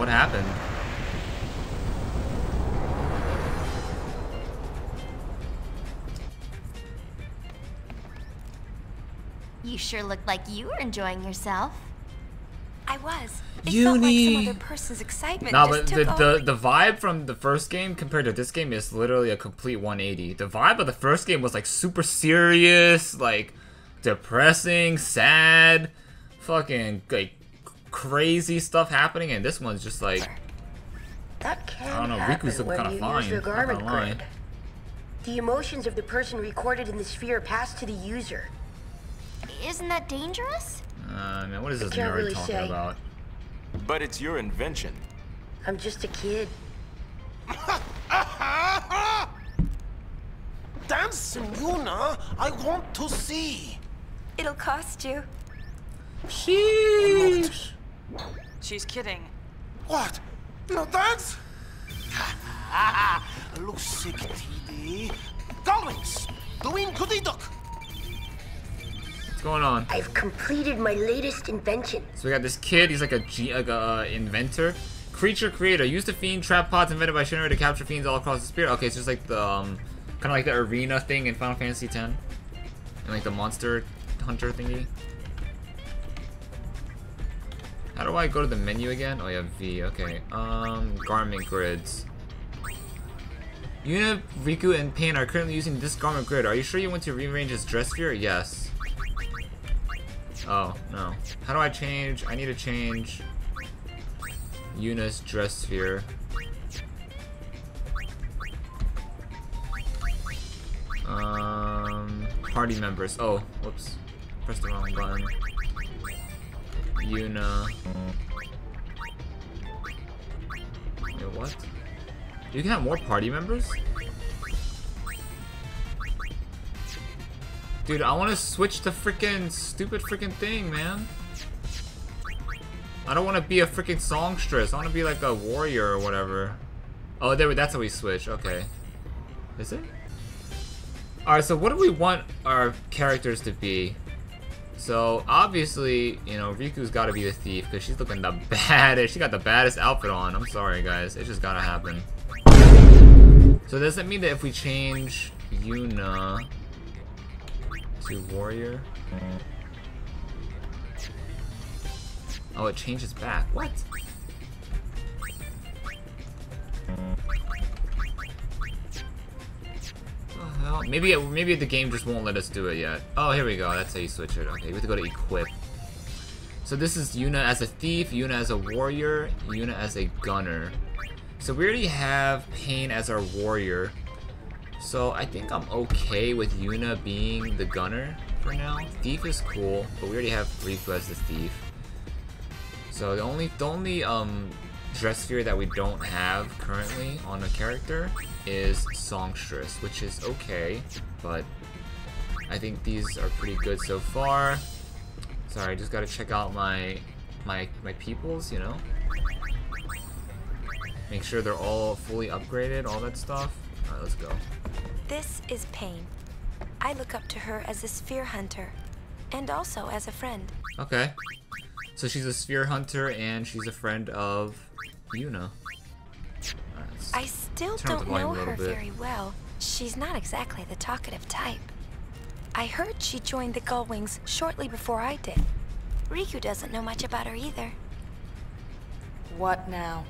What happened? You sure looked like you were enjoying yourself. I was. It felt like some other person's excitement No, just but took the, the the vibe from the first game compared to this game is literally a complete 180. The vibe of the first game was like super serious, like depressing, sad, fucking like crazy stuff happening, and this one's just like That can I don't know, happen Rikku's looking when kinda you fine, use the not gonna garment lie. grid. The emotions of the person recorded in the sphere pass to the user. Isn't that dangerous? uh, man, what is this can't nerd really talking say. about? But it's your invention. I'm just a kid. Dancing, Yuna, I want to see. It'll cost you. Sheesh. She's kidding. What? No dance? Lusig TV. Darlings, doing goody duck. What's going on? I've completed my latest invention. So we got this kid. He's like a G, like a uh, inventor, creature creator. Use the fiend trap pods invented by Shinra to capture fiends all across the spirit. Okay, it's just like the um, kind of like the arena thing in Final Fantasy X, and like the monster hunter thingy. How do I go to the menu again? Oh yeah, V. Okay. Um, garment grids. Yuna, Rikku, and Paine are currently using this garment grid. Are you sure you want to rearrange his dress sphere? Yes. Oh, no. How do I change? I need to change Yuna's dress sphere. Um, party members. Oh, whoops. Pressed the wrong button. Yuna. Wait, what? You can have more party members? Dude, I want to switch the freaking stupid freaking thing, man. I don't want to be a freaking songstress. I want to be like a warrior or whatever. Oh, there. That's how we switch. Okay. Is it? All right. So what do we want our characters to be? So obviously, you know, Rikku's got to be the thief because she's looking the baddest. She got the baddest outfit on. I'm sorry, guys. It just gotta happen. So does that mean that if we change Yuna to warrior? Oh, it changes back. What? Maybe it, maybe the game just won't let us do it yet. Oh, here we go. That's how you switch it. Okay, we have to go to equip. So this is Yuna as a thief, Yuna as a warrior, Yuna as a gunner. So we already have Paine as our warrior. So I think I'm okay with Yuna being the gunner for now. Thief is cool, but we already have Rikku as the thief. So the only the only um dress sphere that we don't have currently on a character is Songstress, which is okay, but I think these are pretty good so far. Sorry, I just gotta check out my my my peoples, you know. Make sure they're all fully upgraded, all that stuff. Alright, let's go. This is Paine. I look up to her as a sphere hunter, and also as a friend. Okay. So she's a sphere hunter and she's a friend of Yuna. Alright, I still Turn up the don't know her bit. very well. She's not exactly the talkative type. I heard she joined the Gullwings shortly before I did. Rikku doesn't know much about her either. What now?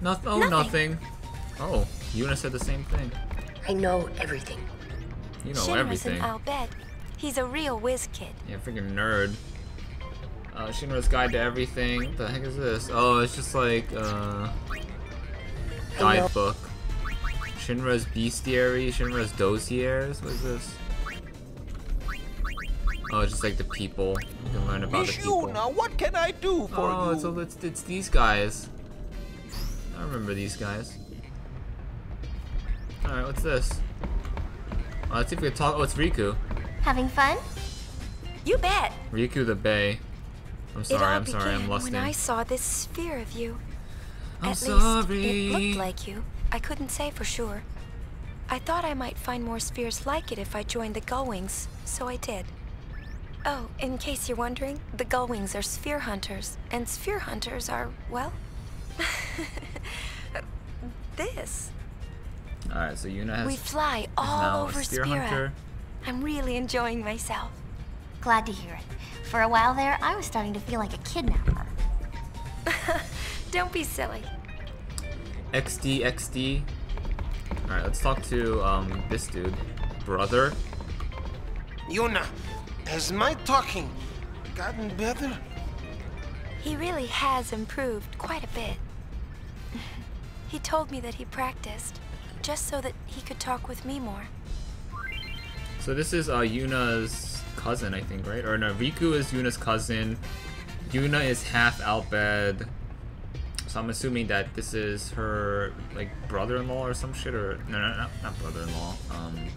Noth- oh, Nothing. nothing. Oh, Yuna said the same thing. I know everything. You know Shinra's everything. in Al Bhed. He's a real whiz kid. Yeah, freaking nerd. Uh, Shinra's Guide to Everything. What the heck is this? Oh, it's just like, uh... I know. Guidebook. Shinra's Bestiary, Shinra's Dossiers. What is this? Oh, it's just like the people. You can learn about the Miss people. Yuna, what can I do for Oh, you? so it's, it's these guys. I remember these guys. Alright, what's this? Uh, let's see if we can talk. Oh, it's Rikku. Having fun? You bet. Rikku the Bay. I'm it sorry, all I'm sorry, I'm began lusting. when I saw this sphere of you. I'm At sorry. least it looked like you. I couldn't say for sure. I thought I might find more spheres like it if I joined the Gullwings, so I did. Oh, in case you're wondering, the Gullwings are sphere hunters, and sphere hunters are, well, this. Alright, so Yuna has We fly all over a spear Spira. hunter. I'm really enjoying myself. Glad to hear it. For a while there, I was starting to feel like a kidnapper. Don't be silly. XD, XD. Alright, let's talk to um this dude. Brother. Yuna, has my talking gotten better? He really has improved quite a bit. He told me that he practiced, just so that he could talk with me more. So this is uh Yuna's cousin, I think, right? Or no, Rikku is Yuna's cousin. Yuna is half Al Bhed. So I'm assuming that this is her like brother-in-law or some shit, or no, no, no, not brother-in-law. Um,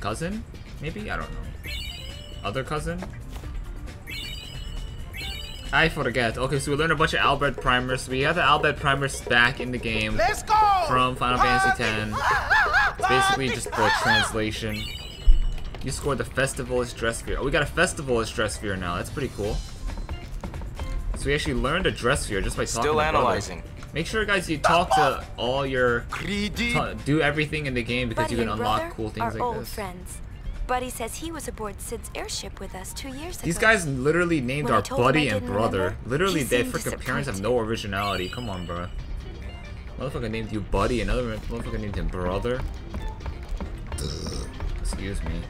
cousin? Maybe I don't know. Other cousin? I forget. Okay, so we learned a bunch of Al Bhed primers. We have the Al Bhed primers back in the game Let's go! from Final Fantasy X. It's basically just the translation. You scored the Festivalist Dress Sphere. Oh, we got a Festivalist Dress Sphere now. That's pretty cool. So we actually learned a dress sphere just by talking Still to brother. analyzing. Make sure, guys, you talk to all your... Greedy. ta- do everything in the game because Buddy you can unlock cool things are like old this. friends. Buddy says he was aboard Cid's airship with us two years ago. These guys literally named When our told him I buddy and brother. remember, Literally, he their seemed freaking parents have no originality. Come on, bro. Motherfucker named you buddy, another motherfucker named him brother. Excuse me.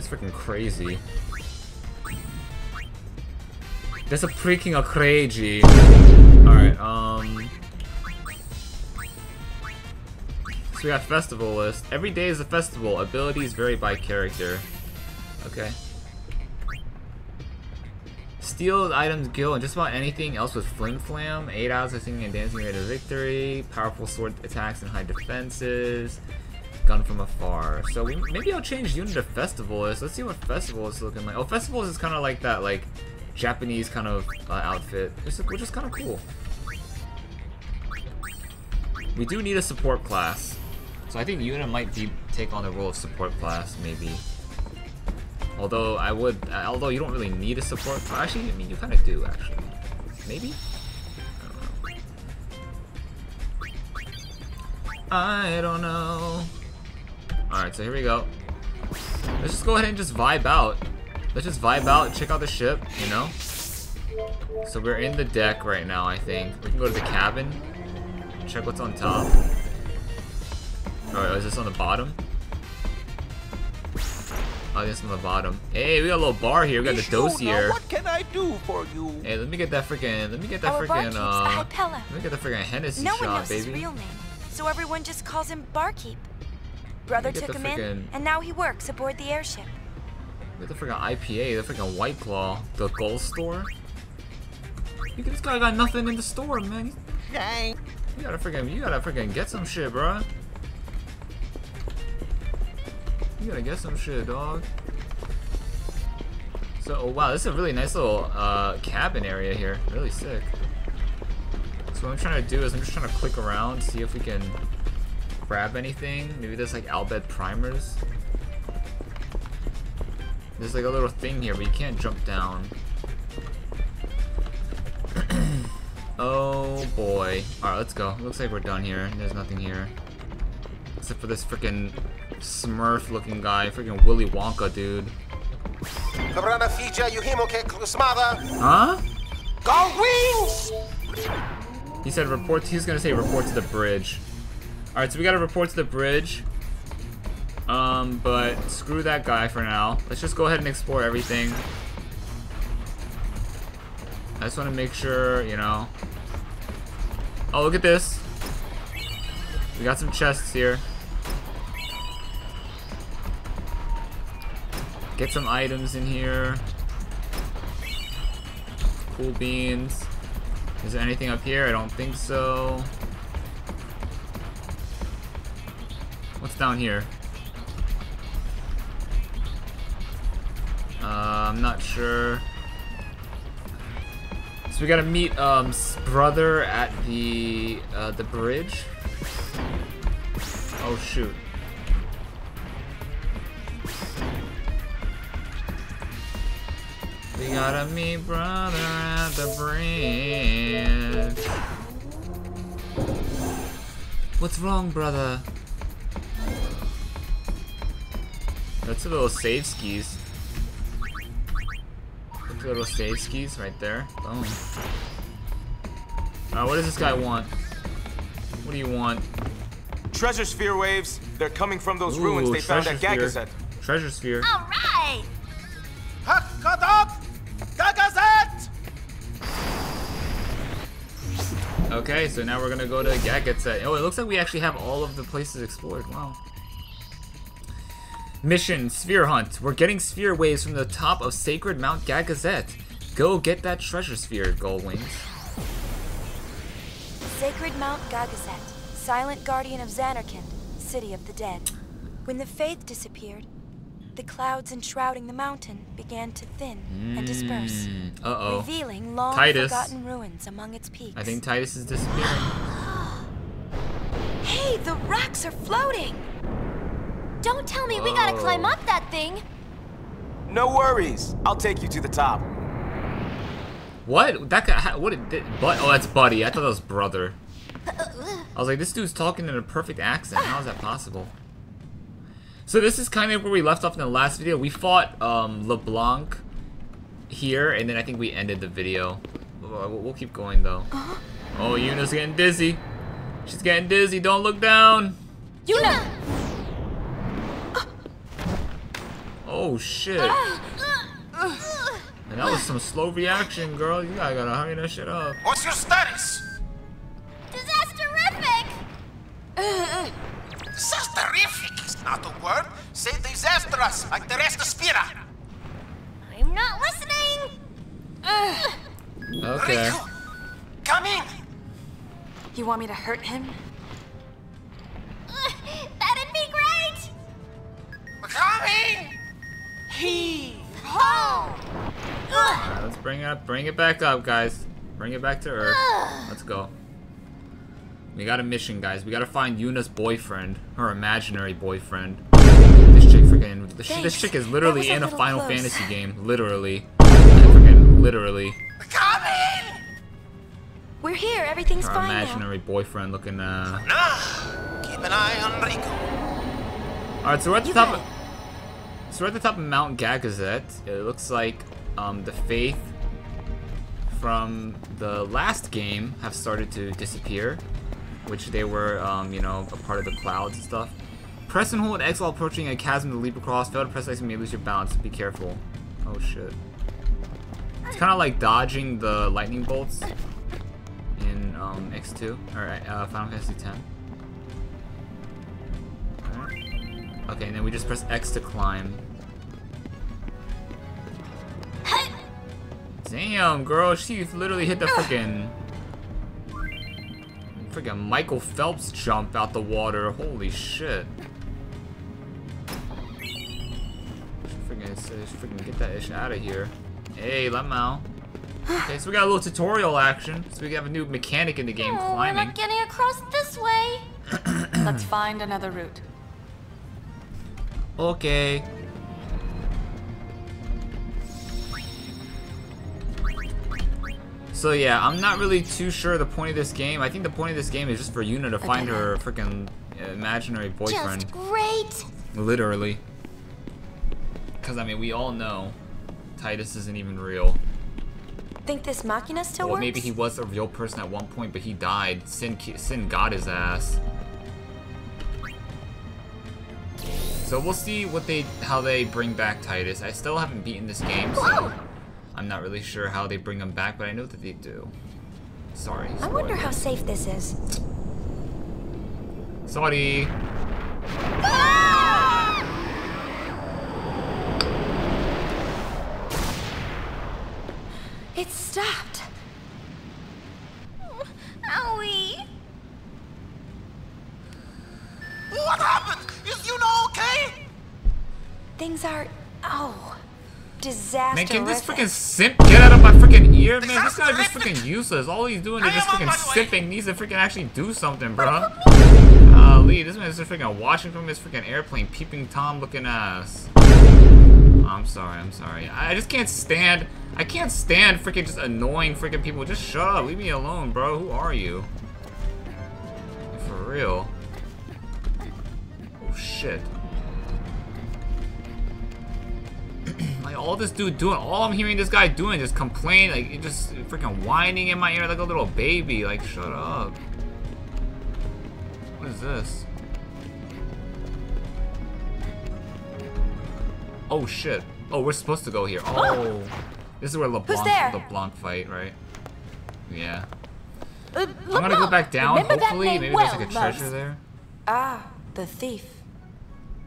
That's freaking crazy. That's a freaking a crazy. Alright, um... So we got Festivalist. Every day is a festival. Abilities vary by character. Okay. Steal items, kill, and just about anything else with Flim Flam. 8 hours of singing and dancing rate of victory. Powerful sword attacks and high defenses. Gun from afar. So we, maybe I'll change Unit to Festivalist. Let's see what Festivalist is looking like. Oh, Festivalist is kind of like that, like, Japanese kind of uh, outfit, which is, is kind of cool. We do need a support class. So I think Yuna might be take on the role of support class, maybe. Although I would, uh, although you don't really need a support. class. Actually, I mean you kind of do. Actually, maybe. I don't know. Right, so here we go. Let's just go ahead and just vibe out. Let's just vibe out and check out the ship. You know. So we're in the deck right now. I think we can go to the cabin. Check what's on top. Oh, is this on the bottom? Oh, this on the bottom. Hey, we got a little bar here. We got the Miss dossier. What can I do for you? Hey, let me get that freaking. Let me get that Our freaking. barkeep's Uh, a Hypello. let me get the freaking Hennessy No one shot, knows baby. his real name, so everyone just calls him Barkeep. Brother took him in, and now he works aboard the airship. Get the freaking IPA, the freaking White Claw, the Gold Store. You this guy got nothing in the store, man. He's- Thank You gotta freaking, you gotta freaking get some shit, bro. You gotta get some shit, dog. So, oh wow, this is a really nice little uh, cabin area here. Really sick. So what I'm trying to do is I'm just trying to click around, see if we can grab anything. Maybe there's like Al Bhed primers. There's like a little thing here, but you can't jump down. oh boy. Alright, let's go. Looks like we're done here. There's nothing here. Except for this freaking Smurf looking guy. Freaking Willy Wonka, dude. Cabrana Fija, you him okay, Smother? Huh? Go wings! He said report. He's gonna say report to the bridge. All right, so we gotta report to the bridge. Um, but screw that guy for now. Let's just go ahead and explore everything. I just want to make sure, you know. Oh, look at this. We got some chests here. Get some items in here. Cool beans. Is there anything up here? I don't think so. What's down here? Uh, I'm not sure. So we gotta meet um brother at the uh, the bridge. Oh shoot. We gotta meet brother at the bridge. What's wrong, brother? That's a little save skis. That's a little save skis right there. Boom. Alright, what does this guy want? What do you want? Treasure sphere waves. They're coming from those ruins they found at treasure Gagazet. Treasure sphere. All right. Hakadok! Gagazet! Okay, so now we're gonna go to Gagazet. Oh, it looks like we actually have all of the places explored. Wow. Mission, Sphere Hunt. We're getting sphere waves from the top of Sacred Mount Gagazet. Go get that treasure sphere, Gullwings. Sacred Mount Gagazet, silent guardian of Zanarkand, city of the dead. When the faith disappeared, the clouds enshrouding the mountain began to thin and disperse, Mm, Uh-oh. revealing long Tidus. forgotten ruins among its peaks. I think Tidus is disappearing. Hey, the rocks are floating! Don't tell me we gotta climb up that thing. No worries. I'll take you to the top. What? That guy, what did, but, oh, that's Buddy. I thought that was brother. I was like, this dude's talking in a perfect accent. How is that possible? So this is kind of where we left off in the last video. We fought um, LeBlanc here, and then I think we ended the video. We'll, we'll keep going, though. Oh, Yuna's getting dizzy. She's getting dizzy. Don't look down. Yuna! Oh, shit. And that was some slow reaction, girl. You gotta, gotta hurry that shit up. What's your status? Disasterific! Disasterific is not a word. Say disastrous, like the rest of Spira. I'm not listening! Okay. Rikku, come in. You want me to hurt him? That'd be great! Come in. Heave ho! Alright, let's bring it up. Bring it back up, guys. Bring it back to Earth. Let's go. We got a mission, guys. We gotta find Yuna's boyfriend, her imaginary boyfriend. This chick freaking. This, this chick is literally was a in a Final close. Fantasy game. Literally. Freaking literally. Come in. We're here, everything's Her fine now. imaginary boyfriend looking, uh. Nah, keep an eye on Rikku. Alright, so we're at the You top of. So we're at the top of Mount Gagazet. It looks like um, the faith from the last game have started to disappear, which they were, um, you know, a part of the clouds and stuff. Press and hold X while approaching a chasm to leap across. Fail to press X and may lose your balance. Be careful. Oh shit. It's kind of like dodging the lightning bolts in um, X2 or uh, Final Fantasy X. Okay, and then we just press X to climb. Damn, girl, she literally hit the freaking freaking Michael Phelps jump out the water. Holy shit. Freaking, freaking get that ish out of here. Hey, Lemao. Okay, so we got a little tutorial action. So we have a new mechanic in the game, Oh, we're not getting across this way. Let's find another route. Okay. So yeah, I'm not really too sure the point of this game. I think the point of this game is just for Yuna to find her freaking imaginary boyfriend. Just great. Literally. Because, I mean, we all know Tidus isn't even real. Think this machina still well, works? maybe he was a real person at one point, but he died. Sin, Sin got his ass. So we'll see what they, how they bring back Tidus. I still haven't beaten this game, so I'm not really sure how they bring him back, but I know that they do. Sorry. I wonder how safe this is. Sorry. Ah! It stopped. Things are, oh, disaster. Man, can this freaking simp get out of my freaking ear, man? This guy's just freaking useless. All he's doing is just freaking simping. Needs to freaking actually do something, bro. Golly, this man's just freaking watching from his freaking airplane, peeping Tom looking ass. I'm sorry, I'm sorry. I just can't stand. I can't stand freaking just annoying freaking people. Just shut up, leave me alone, bro. Who are you? For real. Oh shit. like all this dude doing, all I'm hearing this guy doing is complain, like he just freaking whining in my ear like a little baby. Like shut up. What is this? Oh shit. Oh, we're supposed to go here. Oh. This is where LeBlanc there? LeBlanc fight, right? Yeah. Uh, I'm gonna go back down, Remember hopefully. Maybe well, there's like a treasure Loves. there. Ah, the thief.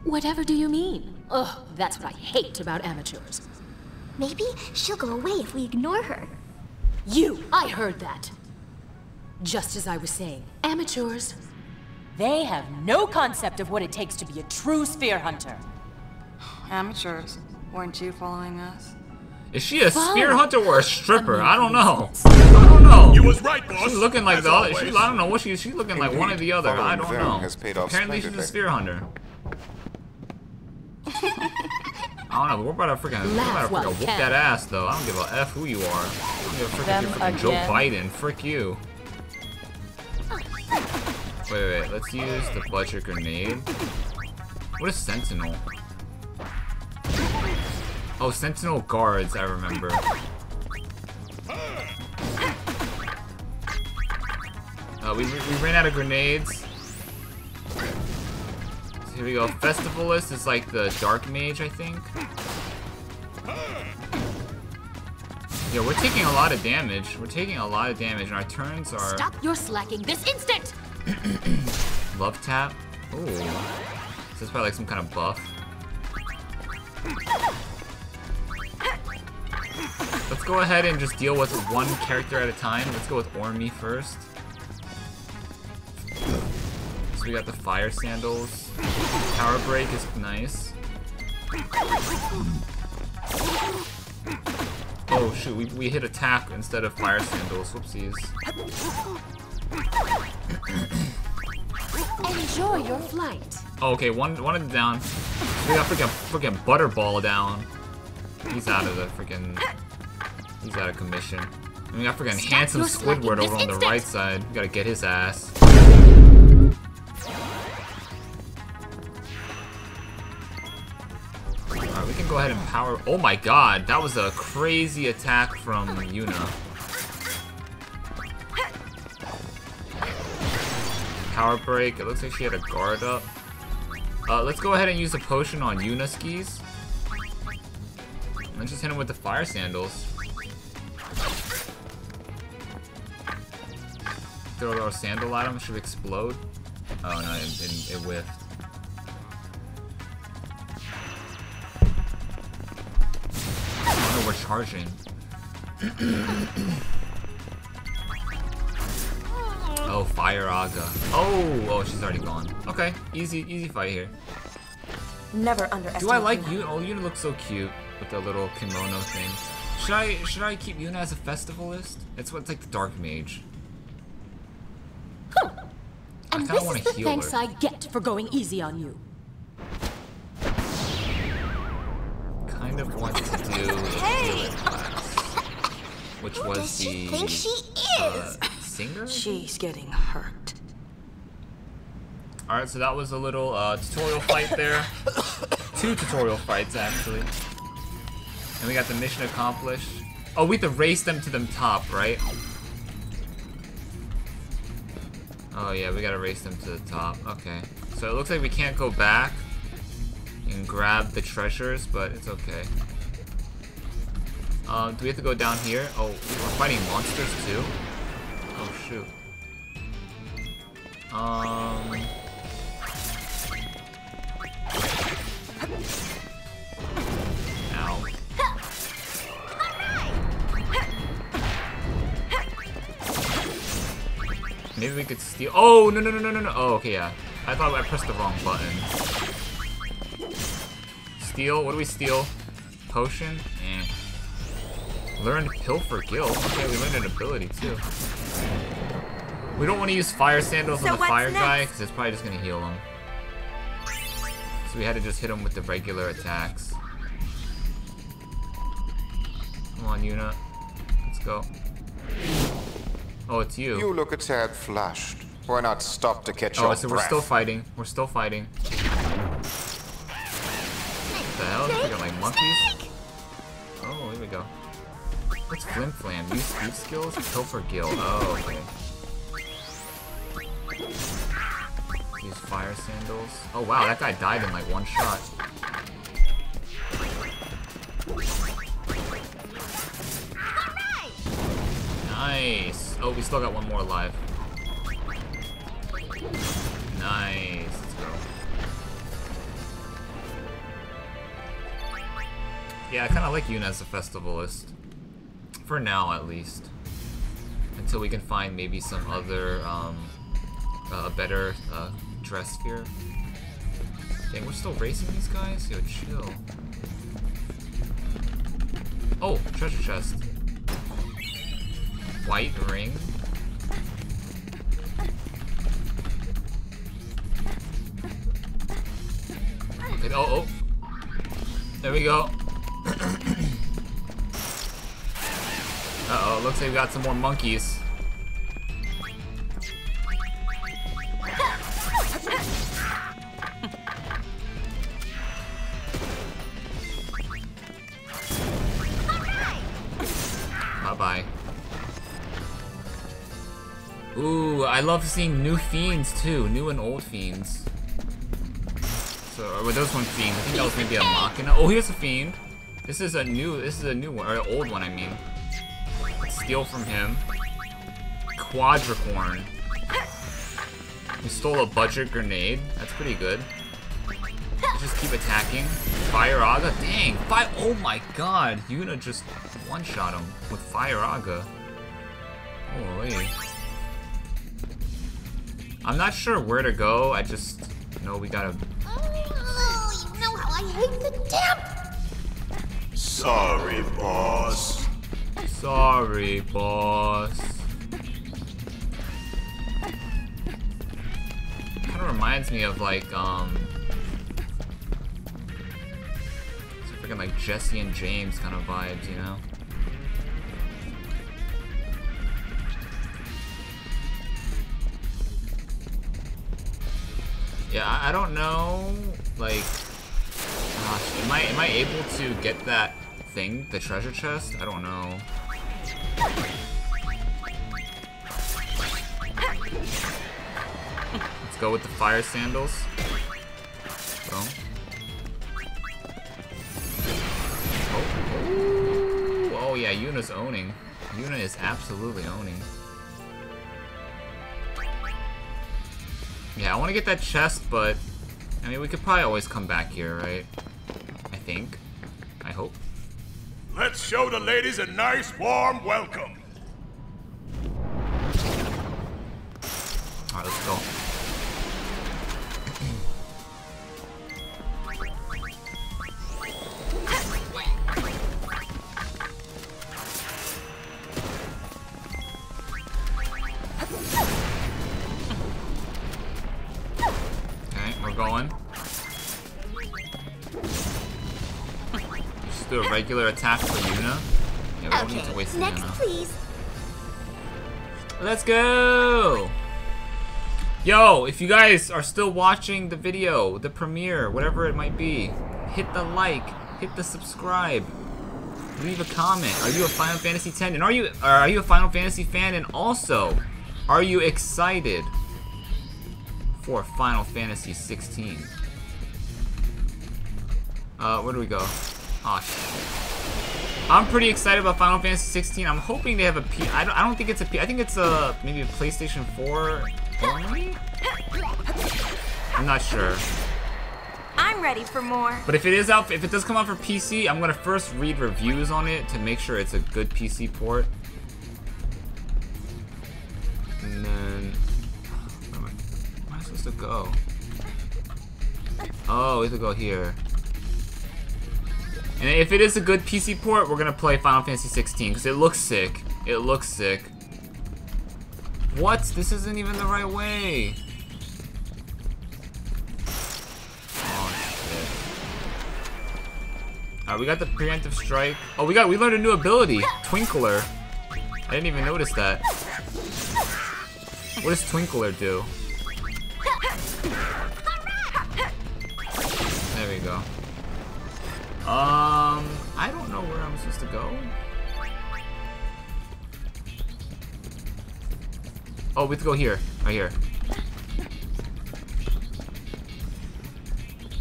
Whatever do you mean? Ugh, that's what I hate about amateurs. Maybe she'll go away if we ignore her. You! I heard that! Just as I was saying, amateurs, They have no concept of what it takes to be a true sphere hunter. Amateurs, weren't you following us? Is she a spear Follow. hunter or a stripper? I don't know. I don't know. You was right, boss. She's looking like As the other. She, I don't know what she. She's looking like one or the other. I don't know. has paid off Apparently, she's a splendidly. spear hunter. I don't know. But we're about to freaking, we're about to freaking whoop can. that ass, though. I don't give a f who you are. I don't give a frick if you're freaking Joe? Biden. Frick you. Wait, wait, wait. Let's use the budget grenade. What is Sentinel? Oh, Sentinel guards. I remember. Uh, we, we ran out of grenades. Here we go. Festivalist is like the dark mage, I think. Yeah, we're taking a lot of damage. We're taking a lot of damage, and our turns are stop your slacking this instant! love tap. Ooh, so it's probably like some kind of buff. Let's go ahead and just deal with one character at a time. Let's go with Ormi first. We got the fire sandals. Power break is nice. Oh shoot, we, we hit attack instead of fire sandals. Whoopsies. Enjoy your flight. Oh, okay, one one of them down. We got freaking freaking Butterball down. He's out of the freaking. He's out of commission. And we got freaking Stop handsome Squidward over on the instant. right side. We gotta get his ass. Can go ahead and power. Oh my god, that was a crazy attack from Yuna. Power break. It looks like she had a guard up. Uh, let's go ahead and use a potion on Yuna skis. Let's just hit him with the fire sandals. Throw a little sandal at him, should explode. Oh no, it, it, it whiffed. We're charging. oh, Fire Aga. Oh, oh, she's already gone. Okay, easy, easy fight here. Never underestimate. Do I like Yuna. Yuna? Oh, Yuna looks so cute with the little kimono thing. Should I should I keep Yuna as a festivalist? It's what's like the dark mage. I And this is the heal thanks her. I get for going easy on you. Kind of want to do the healer class, which was does she the think she uh, singer. She's getting hurt. All right, so that was a little uh, tutorial fight there. Two tutorial fights actually, and we got the mission accomplished. Oh, we have to race them to the top, right? Oh yeah, we gotta race them to the top. Okay. So it looks like we can't go back and grab the treasures, but it's okay. Um, do we have to go down here? Oh, we're fighting monsters too? Oh shoot. Um... Maybe we could steal. Oh no no no no no no. Oh okay yeah. I thought I pressed the wrong button. Steal. What do we steal? Potion. Eh. Learned Pilfer Gil. Okay, we learned an ability too. We don't want to use fire sandals So on the what's fire guy because it's probably just gonna heal him. So we had to just hit him with the regular attacks. Come on, Yuna. Let's go. Oh, it's you. You look a tad flushed. Why not stop to catch up. Oh, your so breath? we're still fighting. We're still fighting. The hell? Freaking like monkeys? Oh, here we go. What's Flim Flam? Use speed skills? Pilfer Gil. Oh, okay. Use fire sandals. Oh wow, that guy died in like one shot. Nice. Oh, we still got one more alive. Nice. Let's go. Yeah, I kind of like Yuna as a festivalist. For now, at least. Until we can find maybe some other, um, uh, better, uh, dress sphere. Dang, we're still racing these guys? Yo, chill. Oh, treasure chest. White ring. Oh, oh. There we go. Looks like we got some more monkeys. Bye-bye. Ooh, I love seeing new fiends too, new and old fiends. So, uh, or were those one fiend? I think that was maybe a Machina. Oh, here's a fiend. This is a new, this is a new one, or an old one, I mean. Let's steal from him. Quadricorn. He stole a budget grenade. That's pretty good. Let's just keep attacking. Fire Aga. Dang, five. Oh my god. Yuna just one-shot him with Fire Aga. Holy. I'm not sure where to go. I just know we gotta. Oh, you know how I hate the damp. Sorry, boss. Sorry, boss. Kind of reminds me of like um. Freaking like Jessie and James kind of vibes, you know. Yeah, I, I don't know. Like, gosh, am I am I able to get that thing, the treasure chest? I don't know. Let's go with the fire sandals. go. Oh, oh, oh yeah, Yuna's owning. Yuna is absolutely owning. Yeah, I want to get that chest, but I mean, we could probably always come back here, right? I think. I hope. Let's show the ladies a nice warm welcome. Alright, let's go. Regular attack Let's go! Yo, if you guys are still watching the video, the premiere, whatever it might be, hit the like, hit the subscribe, leave a comment. Are you a Final Fantasy X? And are you are you a Final Fantasy fan? And also, are you excited for Final Fantasy 16? Uh, where do we go? Oh, shit. I'm pretty excited about Final Fantasy 16. I'm hoping they have a P. I don't, I don't think it's a P. I think it's a maybe a PlayStation 4 only. I'm not sure. I'm ready for more. But if it is out, if it does come out for PC, I'm gonna first read reviews on it to make sure it's a good PC port. And then, where am I, where am I supposed to go? Oh, we have to go here. And if it is a good PC port, we're gonna play Final Fantasy 16 because it looks sick. It looks sick. What? This isn't even the right way. Oh, Alright, we got the preemptive strike. Oh, we got we learned a new ability, Twinkler. I didn't even notice that. What does Twinkler do? Um, I don't know where I'm supposed to go. Oh, we have to go here, right here.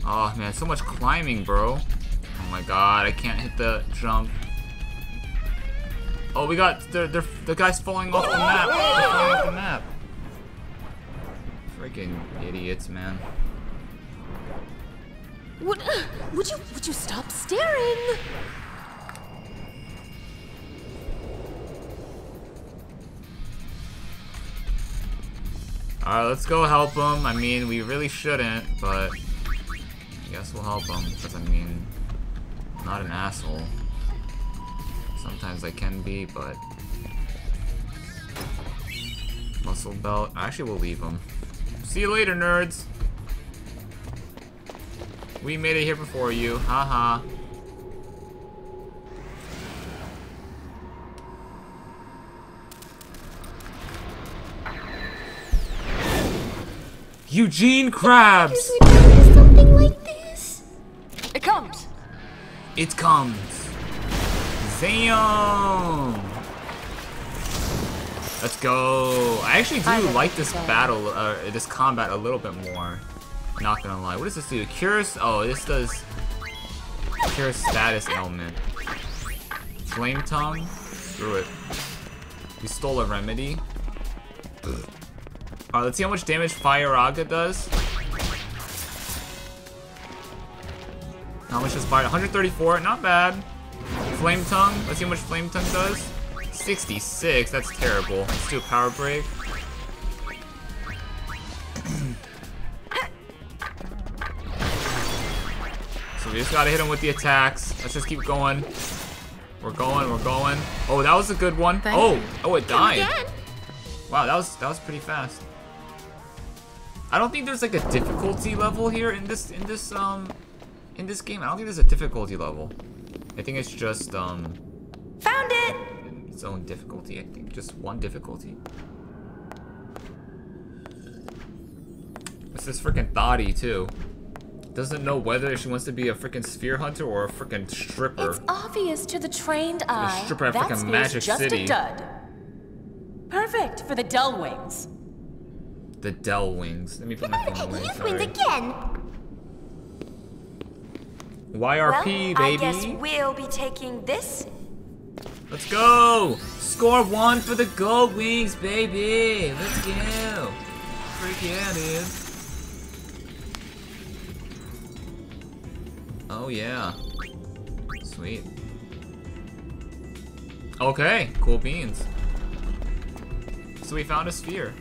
Oh man, so much climbing, bro. Oh my god, I can't hit the jump. Oh, we got the the the guy's falling off the map. They're falling off the map. Freaking idiots, man. Would, uh, would you would you stop staring? Alright, let's go help him. I mean, we really shouldn't, but I guess we'll help him because I mean, I'm not an asshole. Sometimes I can be, but muscle belt. Actually, we'll leave him. See you later, nerds. We made it here before you. Haha. -ha. Eugene Krabs! something like this? It comes. It comes. Zam! Let's go. I actually do like this battle, uh, this combat a little bit more. Not gonna lie. What does this do? Cures? Oh, this does cure status ailment. Flame tongue? Screw it. We stole a remedy. Alright, let's see how much damage Firaga does. How much does Fire? 134, not bad. Flame Tongue, let's see how much Flame Tongue does. 66, that's terrible. Let's do a Power Break. so we just gotta hit him with the attacks. Let's just keep going. We're going, we're going. Oh, that was a good one. Thank oh, oh, it died. Wow, that was that was pretty fast. I don't think there's like a difficulty level here in this in this um in this game. I don't think there's a difficulty level. I think it's just um Found it! its own difficulty. I think just one difficulty. It's this freaking thotty too. Doesn't know whether she wants to be a freaking sphere hunter or a freaking stripper. It's obvious to the trained eye. stripper at that frickin' Magic just City. a dud. Perfect for the Dell Wings. The Dell wings. Let me put my phone away. You've Sorry. again. YRP, well, baby. I guess we'll be taking this. Let's go! Score one for the Gullwings, baby! Let's go! Freak yeah, dude. Oh, yeah. Sweet. Okay, cool beans. So we found a sphere.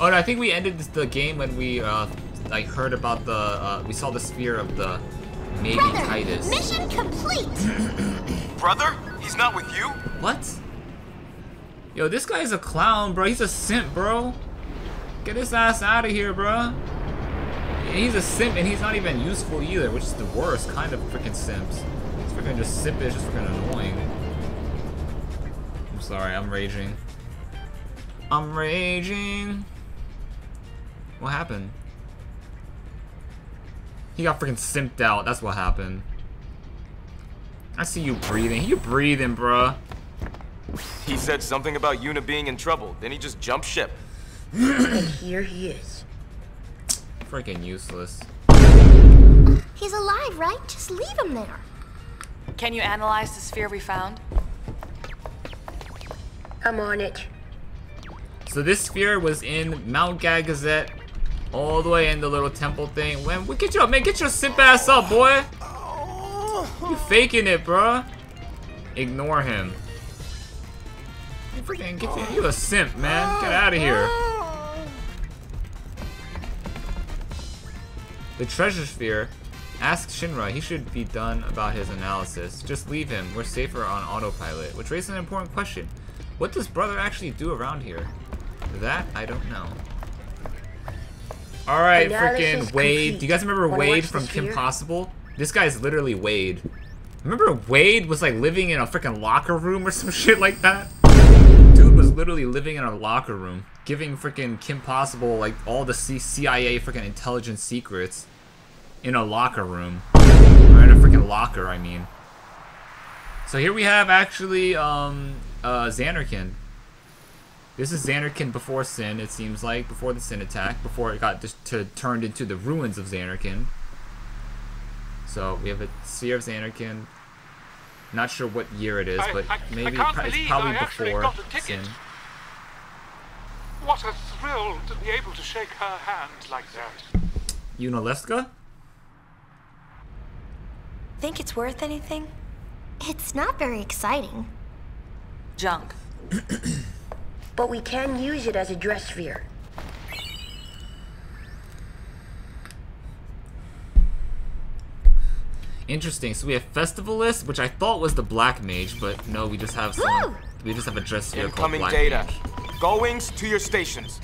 Oh, no, I think we ended the game when we, uh, like, heard about the, uh, we saw the sphere of the maybe Brother, Tidus. mission complete. Brother? He's not with you? What? Yo, this guy's a clown, bro. He's a simp, bro. Get his ass out of here, bro. He's a simp, and he's not even useful either, which is the worst kind of freaking simps. It's freaking just simpish, just freaking annoying. I'm sorry, I'm raging. I'm raging. What happened? He got freaking simped out. That's what happened. I see you breathing. You breathing, bruh. He said something about Yuna being in trouble, then he just jumped ship. and here he is. Freaking useless. He's alive, right? Just leave him there. Can you analyze the sphere we found? I'm on it. So this sphere was in Mount Gagazet, all the way in the little temple thing. When we get your man, get your simp ass up, boy. You faking it, bruh. Ignore him. You freaking get you, you a simp, man. Get out of here. The treasure sphere. Ask Shinra. He should be done about his analysis. Just leave him. We're safer on autopilot. Which raises an important question. What does brother actually do around here? That I don't know. Alright, freaking Wade. Do you guys remember Wanna Wade from Kim? Possible? This guy's literally Wade. Remember Wade was like living in a freaking locker room or some shit like that? Literally living in a locker room, giving freaking Kim Possible like all the C CIA freaking intelligence secrets in a locker room. Or in a freaking locker, I mean. So here we have actually um uh Zanarkand. This is Zanarkand before Sin, it seems like, before the Sin attack, before it got just to, turned into the ruins of Zanarkand. So we have a Sphere of Zanarkand. Not sure what year it is, I- but I- I maybe can't it's probably I before got a ticket. Sin. What a thrill to be able to shake her hand like that. Yunalesca? Think it's worth anything? It's not very exciting. Junk. But we can use it as a dress sphere. Interesting. So we have Festivalist, which I thought was the Black Mage, but no, we just have some. We just have a dress sphere called Black data. Mage. Goings to your stations.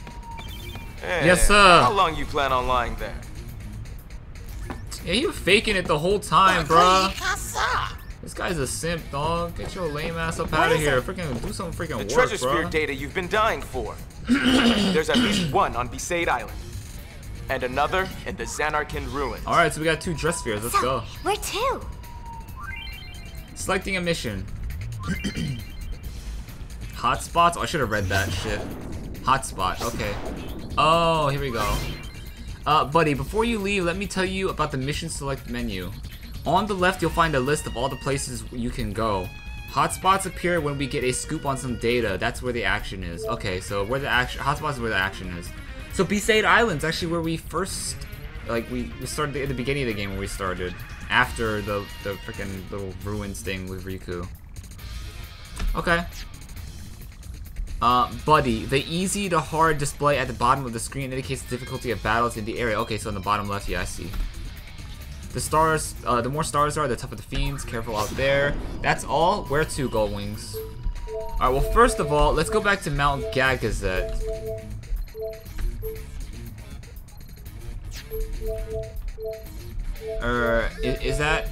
Hey, Yes, sir. How long you plan on lying there? Yeah, you faking it the whole time, bruh. This guy's a simp, dog. Get your lame ass up out of here. Freaking do some freaking The work, treasure sphere data you've been dying for. There's at least one on Besaid Island. And another in the Zanarkand ruins. All right, so we got two dress spheres. Let's go. Where to? Selecting a mission. Hotspots? Oh, I should have read that shit. Hotspot, okay. Oh, here we go. Uh, buddy, before you leave, let me tell you about the mission select menu. On the left, you'll find a list of all the places you can go. Hotspots appear when we get a scoop on some data. That's where the action is. Okay, so where the action hotspots is where the action is. So Besaid Island's actually where we first like we, we started at the beginning of the game when we started. After the the freaking little ruins thing with Rikku. Okay. Uh, Buddy, the easy to hard display at the bottom of the screen indicates the difficulty of battles in the area. Okay, so in the bottom left, yeah, I see. The stars, uh, the more stars are, the tougher the fiends. Careful out there. That's all. Where to, Gullwings? Alright, well, first of all, let's go back to Mount Gagazet. Er, is, is that...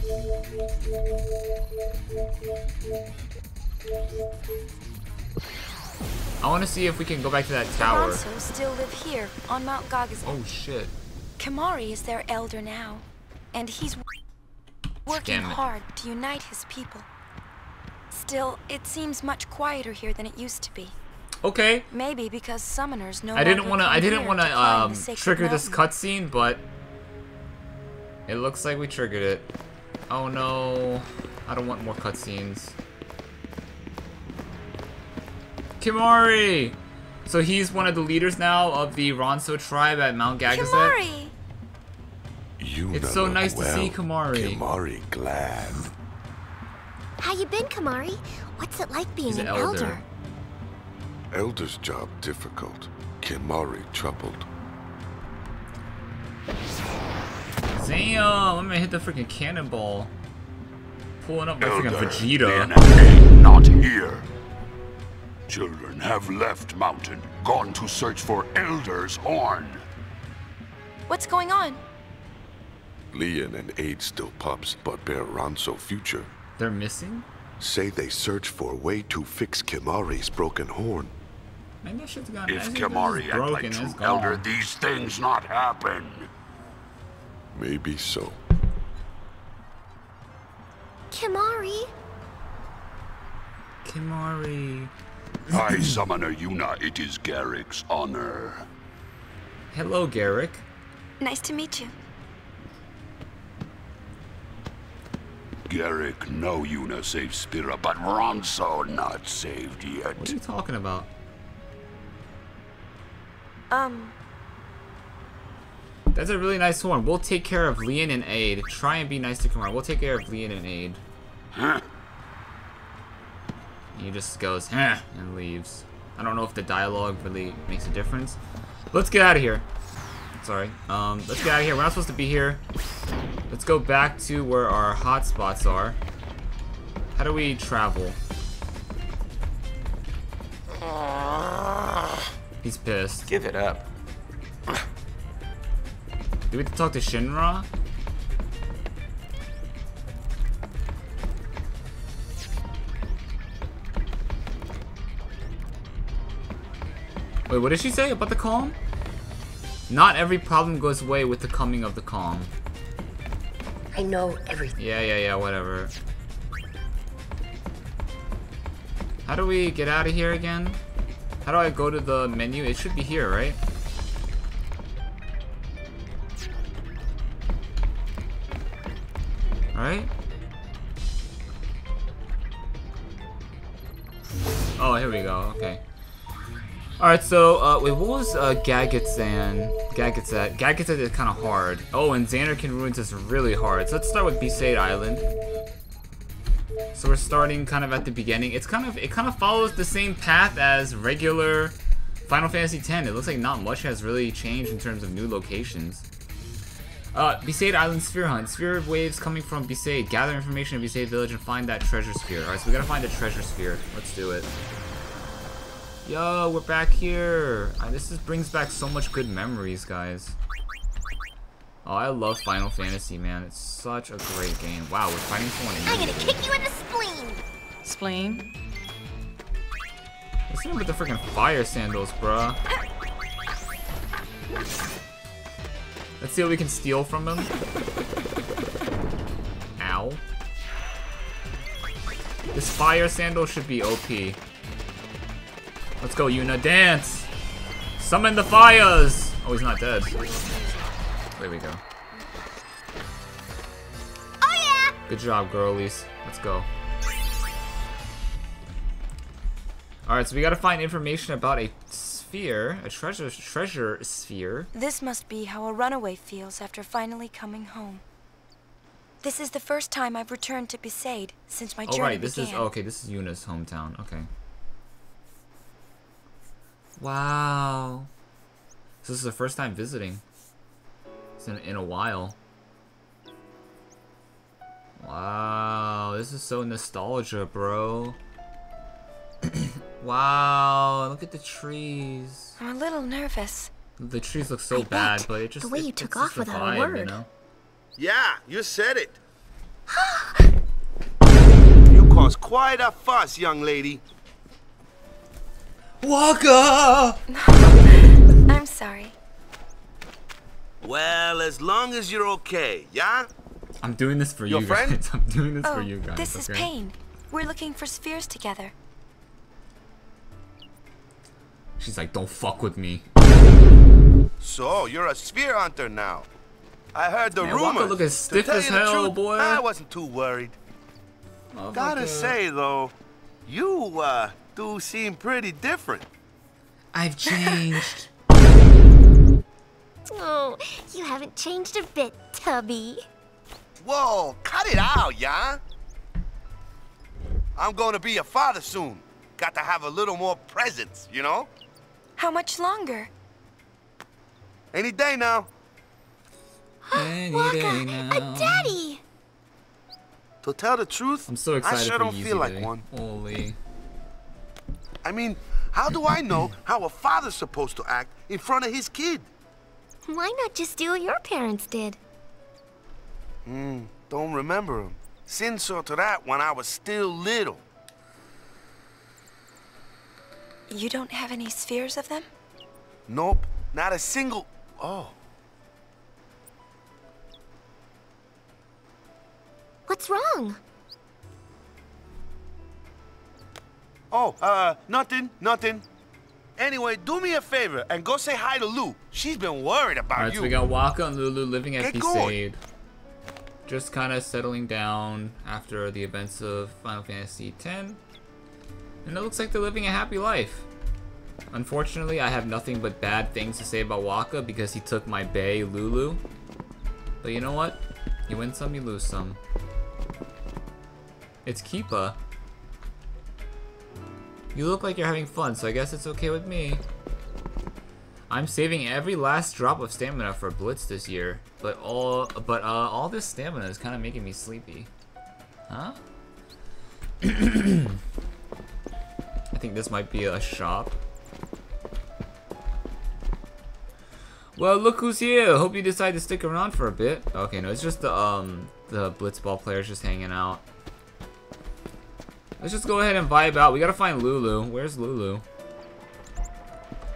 I want to see if we can go back to that tower. Still live here, on Mount Gagazet. Oh, shit. Kimahri is their elder now, and he's working hard to unite his people. Still, it seems much quieter here than it used to be. Okay. Maybe because summoners no I didn't want to. I didn't want to um, trigger this cutscene, but it looks like we triggered it. Oh no. I don't want more cutscenes. Kimahri! So he's one of the leaders now of the Ronso tribe at Mount Gagazet? Kimahri! You It's so look nice to see. Kimahri. Kimahri glad. How you been, Kimahri? What's it like being He's an an elder? elder. Elder's job difficult. Kimahri troubled. Damn, I'm gonna hit the freaking cannonball. Pulling up my freaking Elder Vegeta. Not here. Children have left mountain, gone to search for Elder's horn. What's going on? Lian and Ayde still pups, but bear Ronso future. They're missing? Say they search for a way to fix Kimahri's broken horn. Man, that shit's gone. If that shit's Kimahri act broken, like true. Elder, these things not happen. Maybe so. Kimahri? Kimahri. I summoner Yuna, it is Garik's honor. Hello, Garik. Nice to meet you. Garik, no Yuna saved Spira, but Ronso not saved yet. What are you talking about? Um, That's a really nice horn. We'll take care of Lian and Ayde. Try and be nice to Kimahri. We'll take care of Lian and Ayde. Huh? He just goes, huh, and leaves. I don't know if the dialogue really makes a difference. Let's get out of here. Sorry. Um, let's get out of here. We're not supposed to be here. Let's go back to where our hotspots are. How do we travel? He's pissed. Give it up. Do we have to talk to Shinra? Wait, what did she say about the calm? Not every problem goes away with the coming of the calm. I know everything. Yeah, yeah, yeah, whatever. How do we get out of here again? How do I go to the menu? It should be here, right? Right? Oh, here we go. Okay. Alright, so, uh, wait, what was, uh, Gagetsan? Gagetset. Is kind of hard. Oh, and Zanarkand Ruins is really hard. So let's start with Besaid Island. So we're starting kind of at the beginning. It's kind of, it kind of follows the same path as regular Final Fantasy X. It looks like not much has really changed in terms of new locations. Uh, Besaid Island Sphere Hunt. Sphere waves coming from Besaid. Gather information in Besaid Village and find that treasure sphere. Alright, so we gotta find a treasure sphere. Let's do it. Yo, we're back here. Uh, this just brings back so much good memories, guys. Oh, I love Final Fantasy, man. It's such a great game. Wow, we're fighting someone in I'm gonna kick you in the spleen! Spleen? What's him with the freaking fire sandals, bruh? Let's see what we can steal from him. Ow. This fire sandal should be OP. Let's go, Yuna. Dance! Summon the fires! Oh, he's not dead. There we go. Oh yeah! Good job, girlies. Let's go. Alright, so we gotta find information about a sphere, a treasure treasure sphere. this must be how a runaway feels after finally coming home. This is the first time I've returned to Besaid since my Oh journey right, this began. is okay. This is Yuna's hometown. Okay. Wow. So this is the first time visiting. It's in in a while. Wow, this is so nostalgia, bro. wow, look at the trees. I'm a little nervous. The trees look so I bad, but it just The way it- you it's took off the without a vibe, You word. know? Yeah, you said it. you caused quite a fuss, young lady. Wakka! I'm sorry. Well, as long as you're okay, yeah? I'm doing this for Your you friend? guys. I'm doing this oh, for you guys. this is okay? Paine. We're looking for spheres together. She's like, don't fuck with me. So, you're a sphere hunter now. I heard the Man, Wakka rumors. looking To stiff tell as you the hell, truth, boy. I wasn't too worried. Gotta say though, you uh do seem pretty different. I've changed. Oh, you haven't changed a bit, Tubby. Whoa, cut it out, yeah? I'm gonna be a father soon. Got to have a little more presence, you know? How much longer? Any day now. Any day uh, now. Daddy! To tell the truth, I'm so excited I sure don't Yeezy feel like one. Holy. I mean, how do I know how a father's supposed to act in front of his kid? Why not just do what your parents did? Hmm, don't remember him. Sin saw to that when I was still little. You don't have any spheres of them? Nope, not a single. Oh, What's wrong? Oh, uh, nothing, nothing. Anyway, do me a favor and go say hi to Lou. She's been worried about Alright, you. so we got Wakka and Lulu living at Get going. Just kind of settling down after the events of Final Fantasy X. And it looks like they're living a happy life. Unfortunately, I have nothing but bad things to say about Wakka because he took my bae, Lulu. But you know what? You win some, you lose some. It's Keepa. You look like you're having fun, so I guess it's okay with me. I'm saving every last drop of stamina for Blitz this year, but all but uh, all this stamina is kind of making me sleepy. Huh? I think this might be a shop. Well, look who's here. Hope you decide to stick around for a bit. Okay, no, it's just the um the blitzball players just hanging out. Let's just go ahead and vibe out. We gotta find Lulu. Where's Lulu?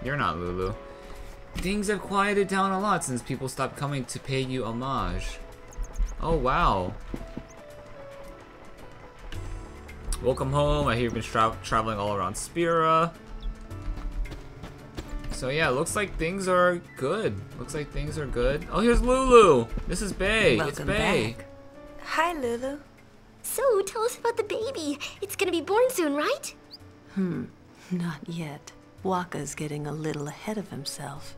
You're not Lulu. Things have quieted down a lot since people stopped coming to pay you homage. Oh, wow. Welcome home. I hear you've been tra traveling all around Spira. So yeah, looks like things are good. Looks like things are good. Oh, here's Lulu. This is Bay. it's Welcome Bay. back. Hi, Lulu. So, tell us about the baby. It's gonna be born soon, right? Hmm, not yet. Wakka's getting a little ahead of himself.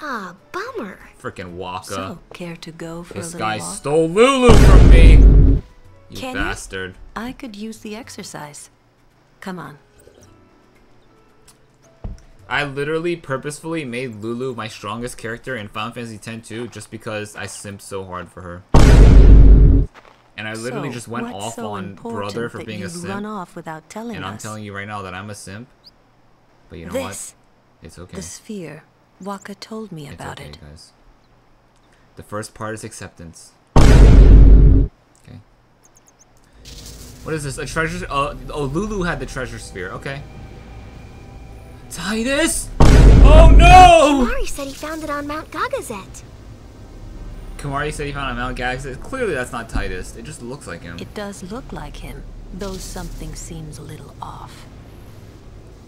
Ah, bummer. Freaking Wakka. So, care to go for this a little guy walk? stole Lulu from me. You Can you? bastard. I could use the exercise. Come on. I literally purposefully made Lulu my strongest character in Final Fantasy X too, just because I simped so hard for her. And I literally So, just went what's off so on important Brother for that being a you'd simp. run off without telling and I'm telling you right now that I'm a simp. But you know This. what? It's okay. The sphere. Wakka told me It's about okay, it. guys. The first part is acceptance. Okay. What is this? A treasure? Uh, oh, Lulu had the treasure sphere. Okay. Tidus! Oh no! Mari said he found it on Mount Gagazet. Kimahri said he found a Mount Gagazet. Clearly, that's not Tidus. It just looks like him. It does look like him, though something seems a little off.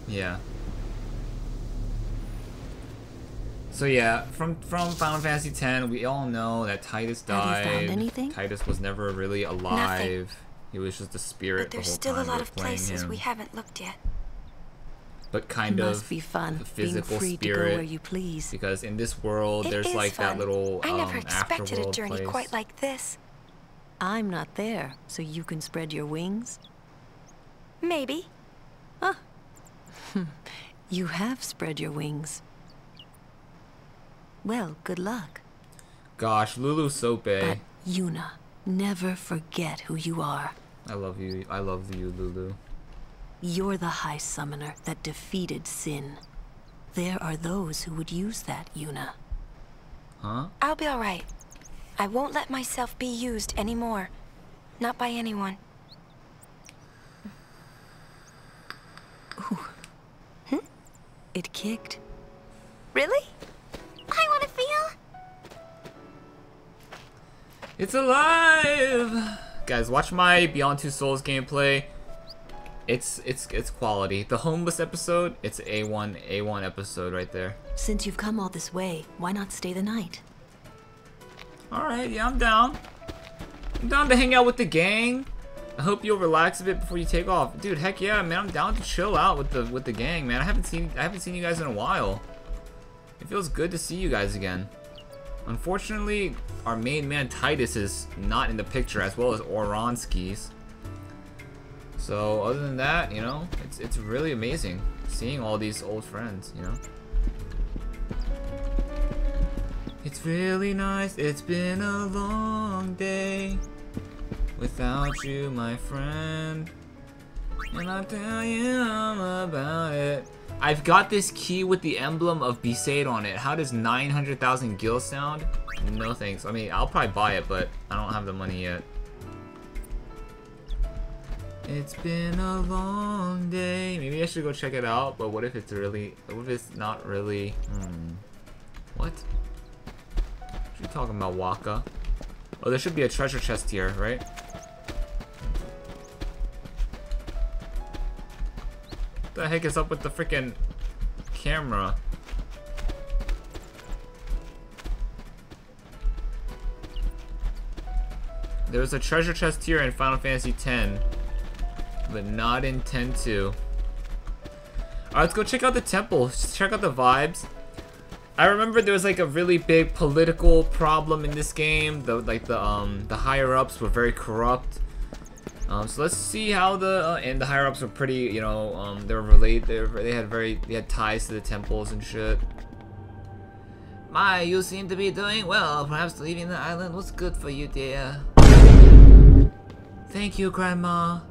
Yeah. So yeah, from from Final Fantasy X, we all know that Tidus Have you died. found anything? Tidus was never really alive. He was just a spirit But there's the whole still a lot of places him. we haven't looked yet. But kind it of must be fun, physical free to go spirit. where you please. Because in this world, It there's like that fun. little I never um, expected a journey place. quite like this. I'm not there, so you can spread your wings? Maybe. Huh. You have spread your wings. Well, good luck. Gosh, Lulu Sope. But Yuna, never forget who you are. I love you. I love you, Lulu. You're the High Summoner that defeated Sin. There are those who would use that, Yuna. Huh? I'll be alright. I won't let myself be used anymore. Not by anyone. Hmm? It kicked. Really? I want to feel. It's alive! Guys, watch my Beyond Two Souls gameplay. It's it's it's quality. The homeless episode, it's a A1 A1 episode right there. Since you've come all this way, why not stay the night? Alright, yeah, I'm down. I'm down to hang out with the gang. I hope you'll relax a bit before you take off. Dude, heck yeah, man. I'm down to chill out with the with the gang, man. I haven't seen I haven't seen you guys in a while. It feels good to see you guys again. Unfortunately, our main man Tidus is not in the picture as well as Oronskis. So other than that, you know, it's it's really amazing seeing all these old friends, you know. It's really nice. It's been a long day without you, my friend. And I'll tell you all about it. I've got this key with the emblem of Besaid on it. How does 900,000 gil sound? No thanks. I mean, I'll probably buy it, but I don't have the money yet. It's been a long day. Maybe I should go check it out, but what if it's really... What if it's not really... Hmm. What? What are you talking about, Wakka? Oh, there should be a treasure chest here, right? What the heck is up with the freaking camera? There's a treasure chest here in Final Fantasy X, but not intend 10-2. Alright, let's go check out the temple. Just check out the vibes. I remember there was like a really big political problem in this game. The like the um the higher ups were very corrupt. Um, so let's see how the uh, and the higher ups were pretty. You know, um, they were related. They, were, they had very they had ties to the temples and shit. My, you seem to be doing well. Perhaps leaving the island was good for you, dear. Thank you, Grandma.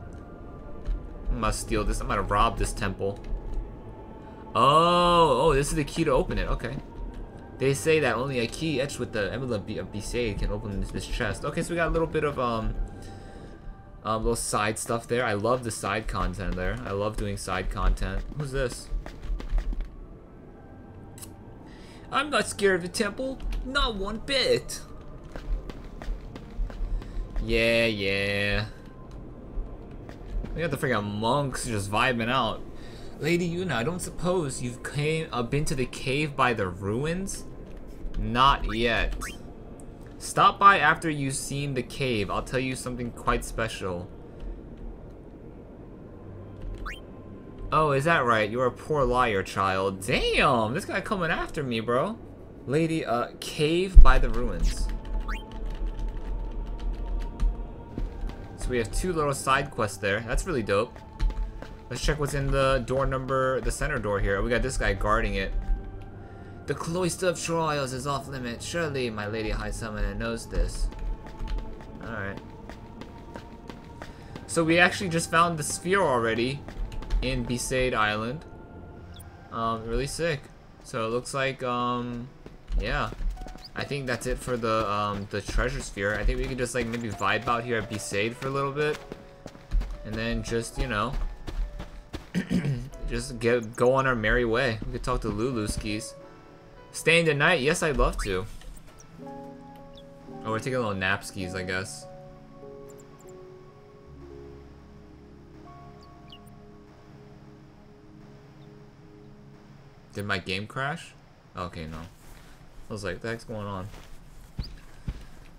Must steal this. I'm gonna rob this temple. Oh, oh, this is the key to open it. Okay. They say that only a key etched with the emblem of Besaid can open this, this, chest. Okay, so we got a little bit of um, um, little side stuff there. I love the side content there. I love doing side content. Who's this? I'm not scared of the temple. Not one bit. Yeah, yeah. We got the freaking monks just vibing out. Lady Yuna, I don't suppose you've came, uh, been to the cave by the ruins? Not yet. Stop by after you've seen the cave. I'll tell you something quite special. Oh, is that right? You're a poor liar, child. Damn, this guy coming after me, bro. Lady, uh, cave by the ruins. We have two little side quests there. That's really dope. Let's check what's in the door number, the center door here. We got this guy guarding it. The Cloister of Trials is off limits. Surely my Lady High Summoner knows this. Alright. So we actually just found the sphere already in Besaid Island. Um, really sick. So it looks like, um, yeah. I think that's it for the, um, the treasure sphere. I think we can just, like, maybe vibe out here at Besaid for a little bit. And then just, you know, just get go on our merry way. We could talk to Lulu skis. Staying the night? Yes, I'd love to. Oh, we're taking a little nap skis, I guess. Did my game crash? Okay, no. I was like, the heck's going on?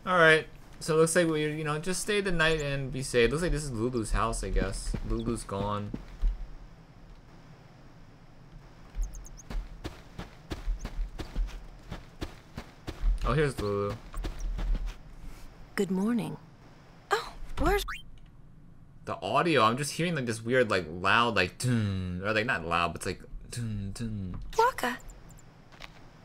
Alright. So it looks like we, you know, just stay the night and be safe. Looks like this is Lulu's house, I guess. Lulu's gone. Oh, here's Lulu. Good morning. Oh, where's... The audio, I'm just hearing like this weird, like, loud, like, dun, or like, not loud, but it's like, dun, dun. Wakka.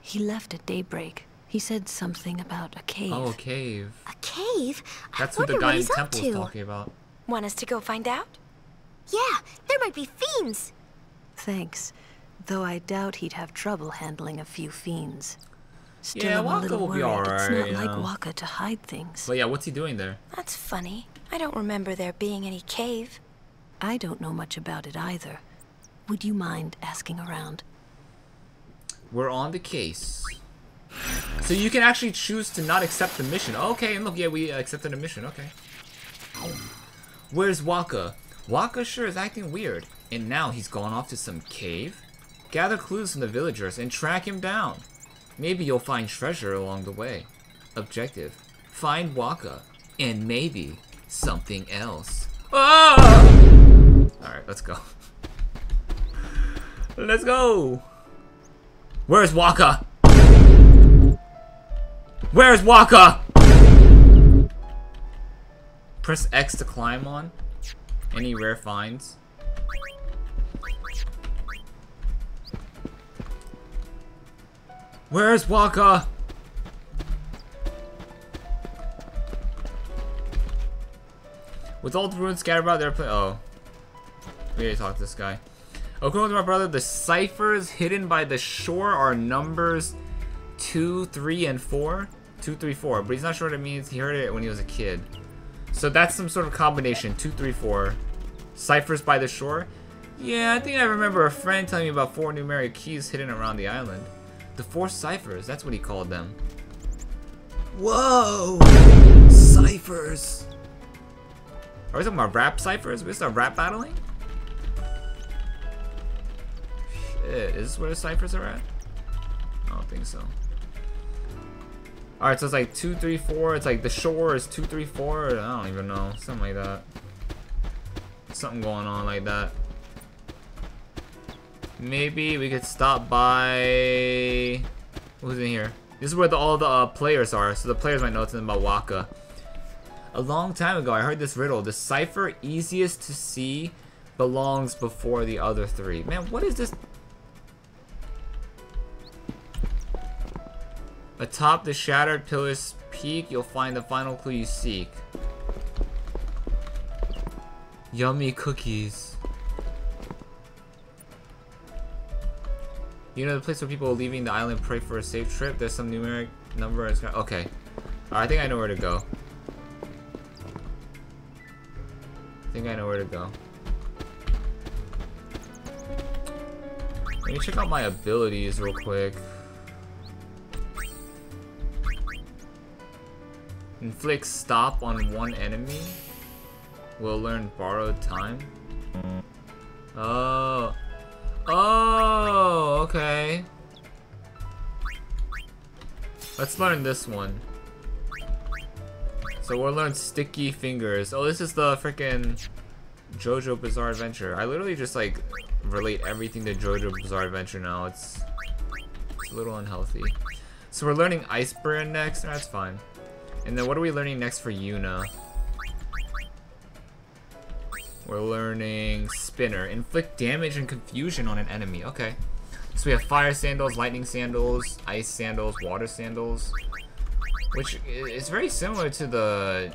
He left at daybreak. He said something about a cave. Oh, a cave. A cave? That's I what the wonder guy in he's the up temple is talking about. Want us to go find out? Yeah, there might be fiends. Thanks. Though I doubt he'd have trouble handling a few fiends. Still, Yeah, I'm a Wakka little will be worried. It's not you like know. Wakka to hide things. But yeah, what's he doing there? That's funny. I don't remember there being any cave. I don't know much about it either. Would you mind asking around? We're on the case. So you can actually choose to not accept the mission. Okay, and look, yeah, we accepted a mission. Okay. Where's Wakka? Wakka sure is acting weird. And now he's gone off to some cave? Gather clues from the villagers and track him down. Maybe you'll find treasure along the way. Objective. find Wakka, and maybe something else. Ah! Oh! Alright, let's go. Let's go! Where's Wakka? Where's Wakka? Press X to climb on. Any rare finds? Where's Wakka? With all the ruins scattered about, they're play- oh. We gotta talk to this guy. According to my brother, the ciphers hidden by the shore are numbers 2, 3, and 4. 2, 3, 4. But he's not sure what it means. He heard it when he was a kid. So that's some sort of combination. 2, 3, 4. Ciphers by the shore? Yeah, I think I remember a friend telling me about four numeric keys hidden around the island. The four ciphers, that's what he called them. Whoa! Ciphers! Are we talking about rap ciphers? Are We start rap battling? Is this where the ciphers are at? I don't think so. Alright, so it's like 234. It's like the shore is 234. I don't even know. Something like that. Something going on like that. Maybe we could stop by... Who's in here? This is where the, all the uh, players are, so the players might know something about Wakka. A long time ago, I heard this riddle. The cipher easiest to see belongs before the other three. Man, what is this? Atop the shattered pillar's peak, you'll find the final clue you seek. Yummy cookies. You know the place where people leaving the island pray for a safe trip? There's some numeric number. Okay. I think I know where to go. I think I know where to go. Let me check out my abilities real quick. Inflict stop on one enemy. Will learn borrowed time. Oh. Oh, okay. Let's learn this one. So we'll learn Sticky Fingers. Oh, this is the freaking JoJo Bizarre Adventure. I literally just like relate everything to JoJo Bizarre Adventure now. It's, it's a little unhealthy. So we're learning ice Iceburn next. That's fine. And then what are we learning next for Yuna? We're learning Spinner. Inflict damage and confusion on an enemy. Okay. So we have Fire Sandals, Lightning Sandals, Ice Sandals, Water Sandals. Which is very similar to the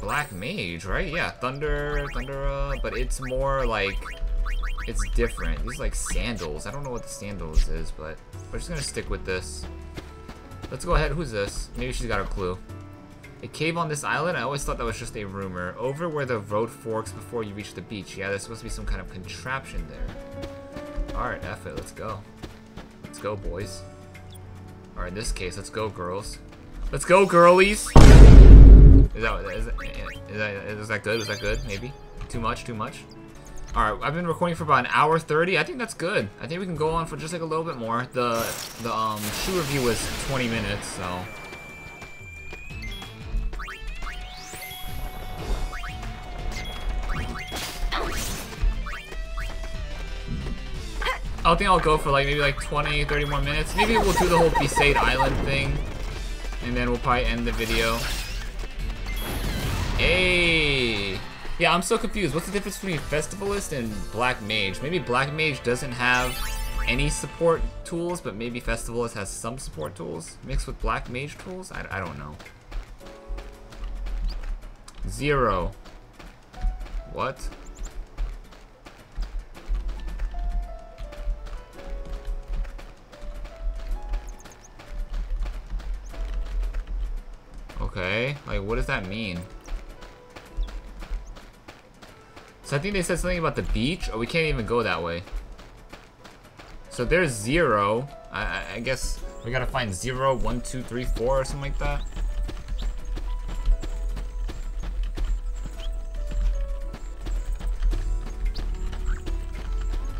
Black Mage, right? Yeah, Thunder, Thunder, uh, but it's more like, it's different. These like sandals. I don't know what the sandals is, but we're just gonna stick with this. Let's go ahead. Who's this? Maybe she's got a clue. A cave on this island? I always thought that was just a rumor. Over where the road forks before you reach the beach. Yeah, there's supposed to be some kind of contraption there. Alright, F it. Let's go. Let's go, boys. Or in this case, let's go, girls. Let's go, girlies! Is that, is, is, that, is that good? Is that good? Maybe? Too much? Too much? Alright, I've been recording for about an hour 30. I think that's good. I think we can go on for just like a little bit more. The, the um, shoe review was 20 minutes, so... I think I'll go for like maybe like 20, 30 more minutes. Maybe we'll do the whole Besaid Island thing. And then we'll probably end the video. Hey! Yeah, I'm so confused. What's the difference between Festivalist and Black Mage? Maybe Black Mage doesn't have any support tools, but maybe Festivalist has some support tools mixed with Black Mage tools? I, I don't know. Zero. What? Okay, like what does that mean? So I think they said something about the beach, Oh, we can't even go that way. So there's zero. I, I guess we gotta find zero, one, two, three, four, or something like that.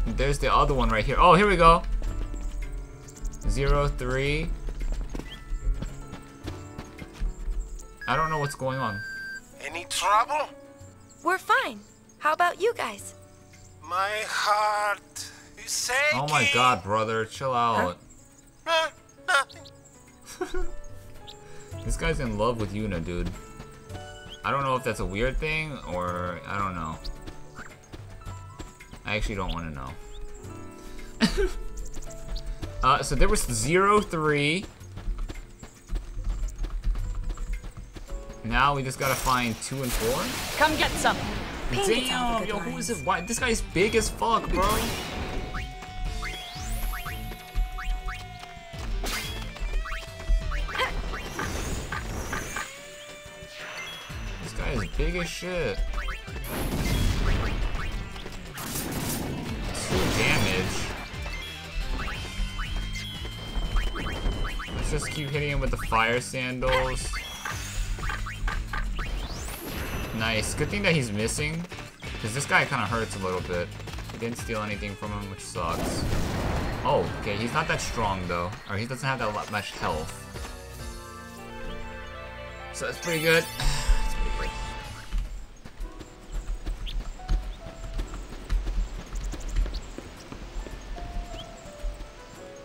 There's the other one right here. Oh, here we go. Zero, three. I don't know what's going on. Any trouble? We're fine. How about you guys? My heart is aching. Oh my god, brother, chill out. Huh? This guy's in love with Yuna, dude. I don't know if that's a weird thing or I don't know. I actually don't want to know. uh, so there was zero three. Now we just gotta find two and four. Come get some. Damn, yo, who is it? Why this guy's big as fuck, bro? This guy is big as shit. Two damage. Let's just keep hitting him with the fire sandals. Nice. Good thing that he's missing. Because this guy kind of hurts a little bit. I didn't steal anything from him, which sucks. Oh, okay. He's not that strong, though. Or he doesn't have that much health. So that's pretty good. That's pretty good.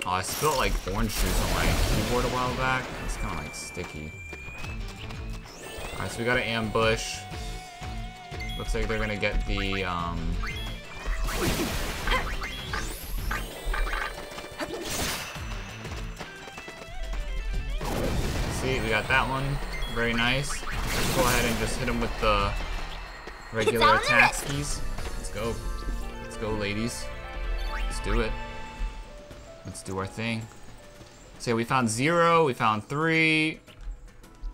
Oh, I spilled like orange juice on my keyboard a while back. It's kind of like sticky. Alright, so we got an ambush. Looks like they're gonna get the, um... See, we got that one. Very nice. Let's go ahead and just hit him with the regular attack skis. Let's go. Let's go, ladies. Let's do it. Let's do our thing. So yeah, we found zero, we found three.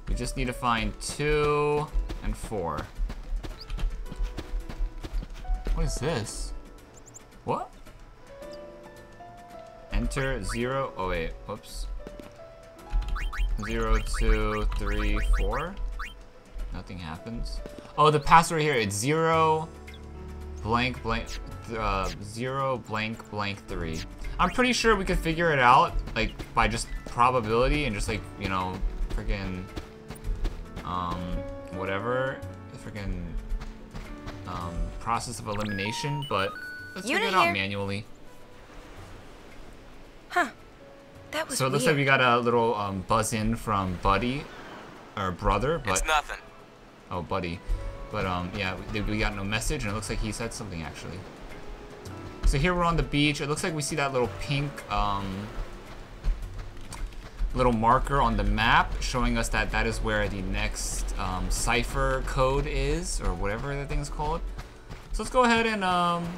We just need to find two and four. What is this? What? Enter zero. Oh wait, whoops. Zero, two, three, four. Nothing happens. Oh, the password here. It's zero, blank, blank, uh, zero, blank, blank, three. I'm pretty sure we could figure it out, like by just probability and just like you know, freaking, um, whatever, freaking, um, process of elimination. But let's figure Unit it out here. manually. Huh. That was So it looks weird. like we got a little um, buzz in from Buddy, or brother, but It's nothing. oh, Buddy, but um, yeah, we, we got no message, and it looks like he said something actually. So here we're on the beach. It looks like we see that little pink um, little marker on the map showing us that that is where the next um, cipher code is, or whatever the thing's called. So let's go ahead and um,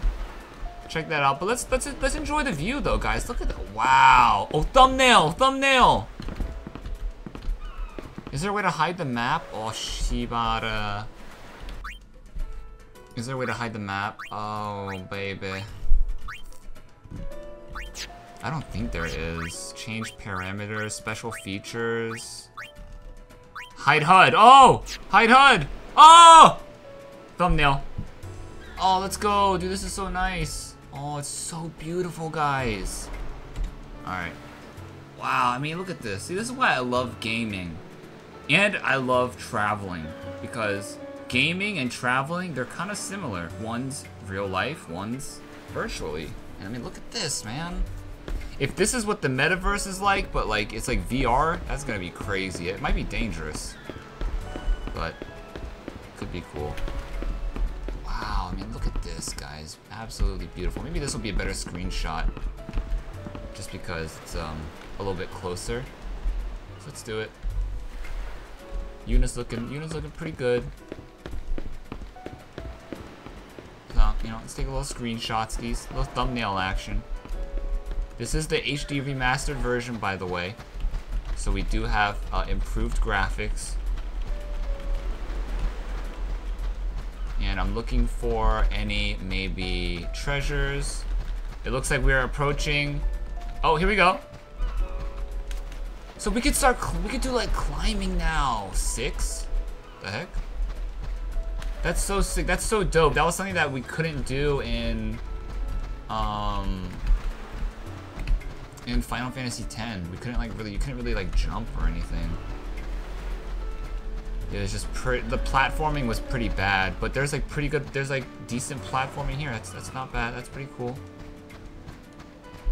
check that out. But let's let's let's enjoy the view though, guys. Look at that! Wow! Oh, thumbnail, thumbnail. Is there a way to hide the map? Oh, Shibara. Is there a way to hide the map? Oh, baby. I don't think there is. Change parameters, special features. Hide HUD. Oh! Hide HUD. Oh! Thumbnail. Oh, let's go. Dude, this is so nice. Oh, it's so beautiful, guys. Alright. Wow, I mean, look at this. See, this is why I love gaming. And I love traveling. Because gaming and traveling, they're kind of similar. One's real life, one's virtually. And I mean, look at this, man. If this is what the metaverse is like, but like, it's like VR, that's gonna be crazy. It might be dangerous. But, could be cool. This, guys. Absolutely beautiful. Maybe this will be a better screenshot. Just because it's um, a little bit closer. So let's do it. Yuna's looking, Yuna's looking pretty good. So, you know, let's take a little screenshots, these little thumbnail action. This is the HD remastered version, by the way. So we do have uh, improved graphics. I'm looking for any, maybe, treasures. It looks like we're approaching... Oh, here we go. So we could start, we could do like climbing now. Six? The heck? That's so sick. That's so dope. That was something that we couldn't do in, um, in Final Fantasy X. We couldn't like really, you couldn't really like jump or anything. It was just pretty. The platforming was pretty bad, but there's like pretty good. There's like decent platforming here. That's that's not bad. That's pretty cool.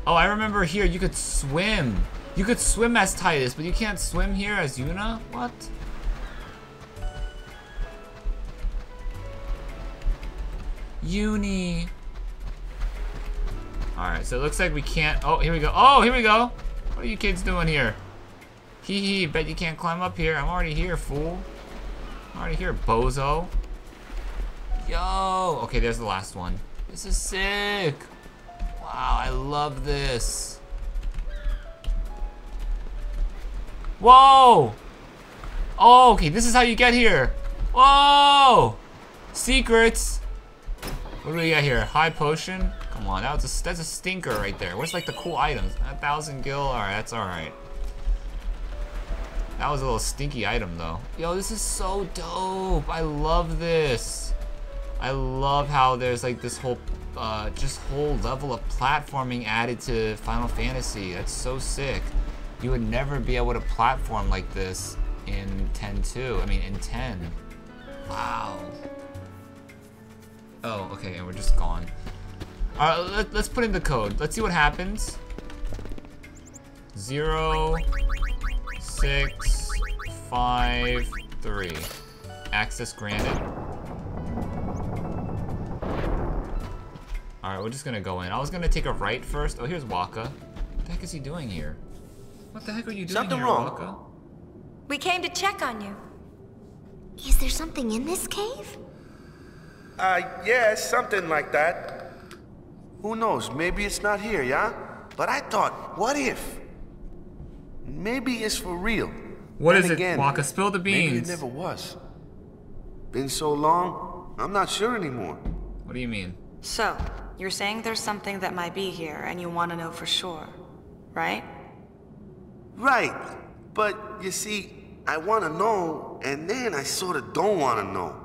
Oh, I remember here you could swim. You could swim as Tidus, but you can't swim here as Yuna. What? Yunie. Alright, so it looks like we can't... Oh, here we go. Oh, here we go. What are you kids doing here? Hee hee, bet you can't climb up here. I'm already here, fool. Already here, bozo. Yo! Okay, there's the last one. This is sick. Wow, I love this. Whoa! Oh, okay, this is how you get here. Whoa! Secrets. What do we got here? High potion? Come on, that was a, that's a stinker right there. Where's like the cool items? A thousand gil? Alright, that's alright. That was a little stinky item though. Yo, this is so dope. I love this. I love how there's like this whole, uh, just whole level of platforming added to Final Fantasy. That's so sick. You would never be able to platform like this in 10.2. I mean, in 10. Wow. Oh, okay, and we're just gone. Alright, let, let's put in the code. Let's see what happens. Zero, six, five, three. Access granted. Alright, we're just gonna go in. I was gonna take a right first. Oh, here's Wakka. What the heck is he doing here? What the heck are you doing Something here, wrong. Wakka? We came to check on you. Is there something in this cave? Uh, yeah, something like that. Who knows? Maybe it's not here, yeah? But I thought, what if? Maybe it's for real. What Then is it, again, Wakka? Spill the beans. Maybe it never was. Been so long, I'm not sure anymore. What do you mean? So, you're saying there's something that might be here and you want to know for sure, right? Right. But you see, I want to know, and then I sort of don't want to know.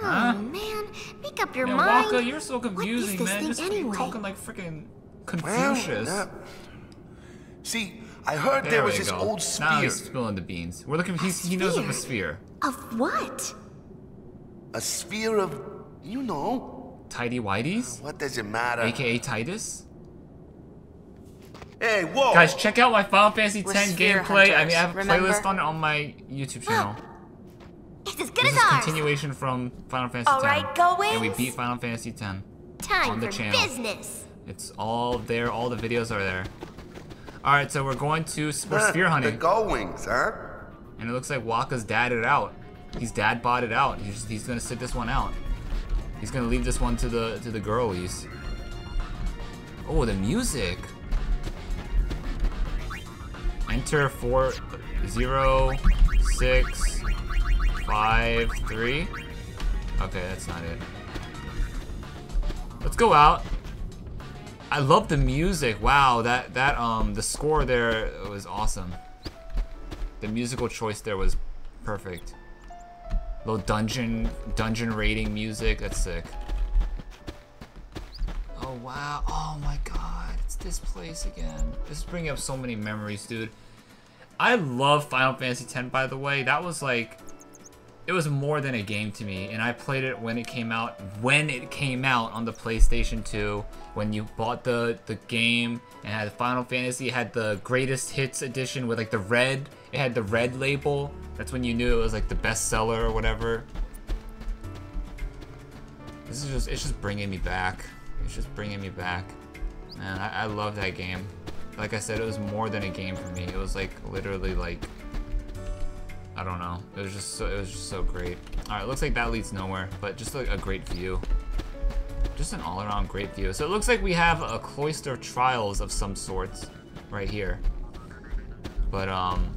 Oh man, make up your Man, mind. Wakka, you're so confusing, man. Just anyway? talking like freaking Well, Confucius. that- See, I heard there, There was this go. old Now spear. he's spilling the beans. We're looking. He's, he knows of a sphere. Of what? A sphere of, you know. Tidy Whiteys, What does it matter? aka Tidus. Hey, whoa! Guys, check out my Final Fantasy We're X sphere gameplay. I mean, I have a remember? playlist on it on my YouTube channel. It's as good This as is ours. continuation from Final Fantasy All X. right, go And we beat Final Fantasy X. Time on the for channel. business. It's all there. All the videos are there. All right, so we're going to we're sphere The hunting, Gullwings, huh? and it looks like Wakka's dad it out. He's dad bought it out. He's he's gonna sit this one out. He's gonna leave this one to the to the girlies. Oh, the music. Enter four zero six five three. Okay, that's not it. Let's go out. I love the music. Wow, that that um the score there was awesome. The musical choice there was perfect. Little dungeon dungeon raiding music. That's sick. Oh wow. Oh my god. It's this place again. This is bringing up so many memories, dude. I love Final Fantasy X by the way. That was like it was more than a game to me and I played it when it came out when it came out on the PlayStation 2 when you bought the the game and had Final Fantasy had the greatest hits edition with like the red it had the red label. That's when you knew it was like the bestseller or whatever. This is just it's just bringing me back. It's just bringing me back. Man I, I love that game. Like I said it was more than a game for me. It was like literally like I don't know. It was just so it was just so great. All right, looks like that leads nowhere, but just like a great view. Just an all-around great view. So it looks like we have a cloister trials of some sorts right here, but um,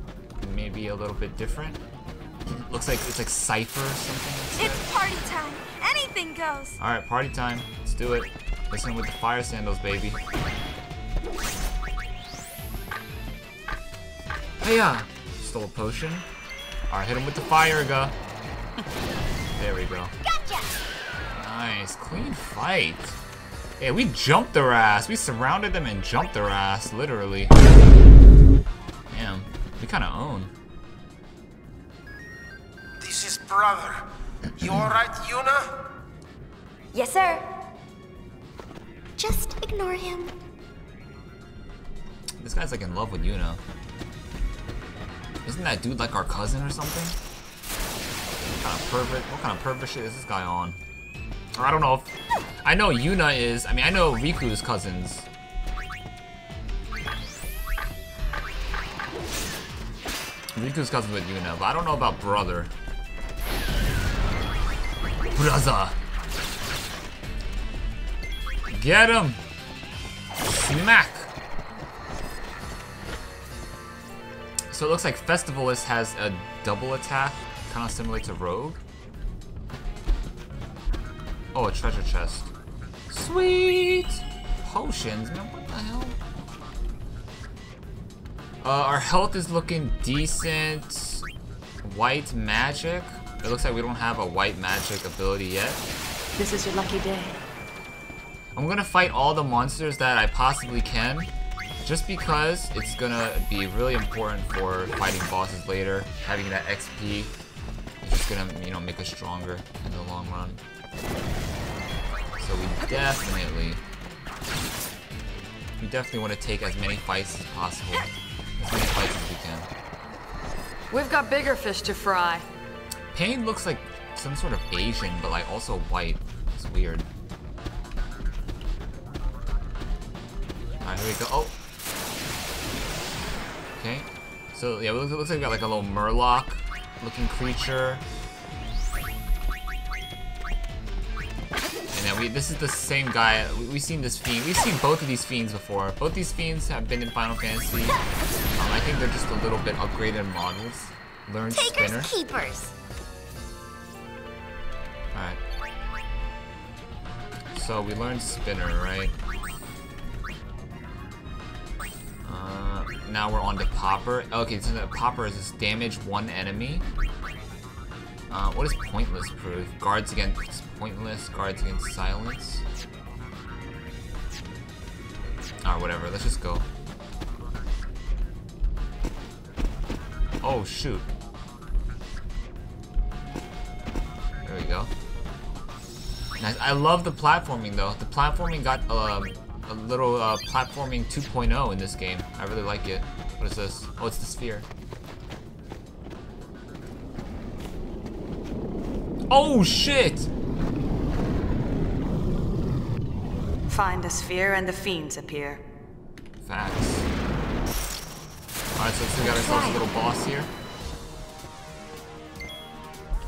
maybe a little bit different. looks like it's like cipher or something. instead. It's party time. Anything goes. All right, party time. Let's do it. Listen with the fire sandals, baby. Hey, yeah. Stole a potion. All right, hit him with the fire, go. There we go. Gotcha. Nice, clean fight. Yeah, we jumped their ass. We surrounded them and jumped their ass, literally. Damn, we kind of own. This is brother. You alright, Yuna? Yes, sir. Just ignore him. This guy's like in love with Yuna. Isn't that dude like our cousin or something? What kind of pervert? What kind of pervert shit is this guy on? Or I don't know if... I know Yuna is... I mean, I know Rikku's cousins. Rikku's cousin with Yuna, but I don't know about brother. Brother! Get him! Smack! So it looks like Festivalist has a double attack, kind of similar to Rogue. Oh, a treasure chest. Sweet! Potions, man, what the hell? Uh, our health is looking decent. White magic. It looks like we don't have a white magic ability yet. This is your lucky day. I'm gonna fight all the monsters that I possibly can. Just because it's gonna be really important for fighting bosses later. Having that XP is just gonna, you know, make us stronger in the long run. So we definitely, we definitely want to take as many fights as possible. As many fights as we can. We've got bigger fish to fry. Paine looks like some sort of Asian, but like also white. It's weird. Alright, here we go. Oh! Okay. So, yeah, it looks, it looks like we got like a little Murloc looking creature. And then we, this is the same guy, we, we've seen this fiend, we've seen both of these fiends before. Both these fiends have been in Final Fantasy. Um, I think they're just a little bit upgraded models. Learn Takers, Spinner. keepers. Alright. So we learned Spinner, right? Uh, now we're on to Popper. Okay, so the Popper is this damage one enemy. Uh, what is Pointless proof? Guards against Pointless, guards against Silence. Or whatever, let's just go. Oh, shoot. There we go. Nice. I love the platforming though. The platforming got um, a little uh, platforming 2.0 in this game. I really like it. What is this? Oh, it's the sphere. Oh shit! Find the sphere and the fiends appear. Facts. Alright, so we got ourselves a little boss here.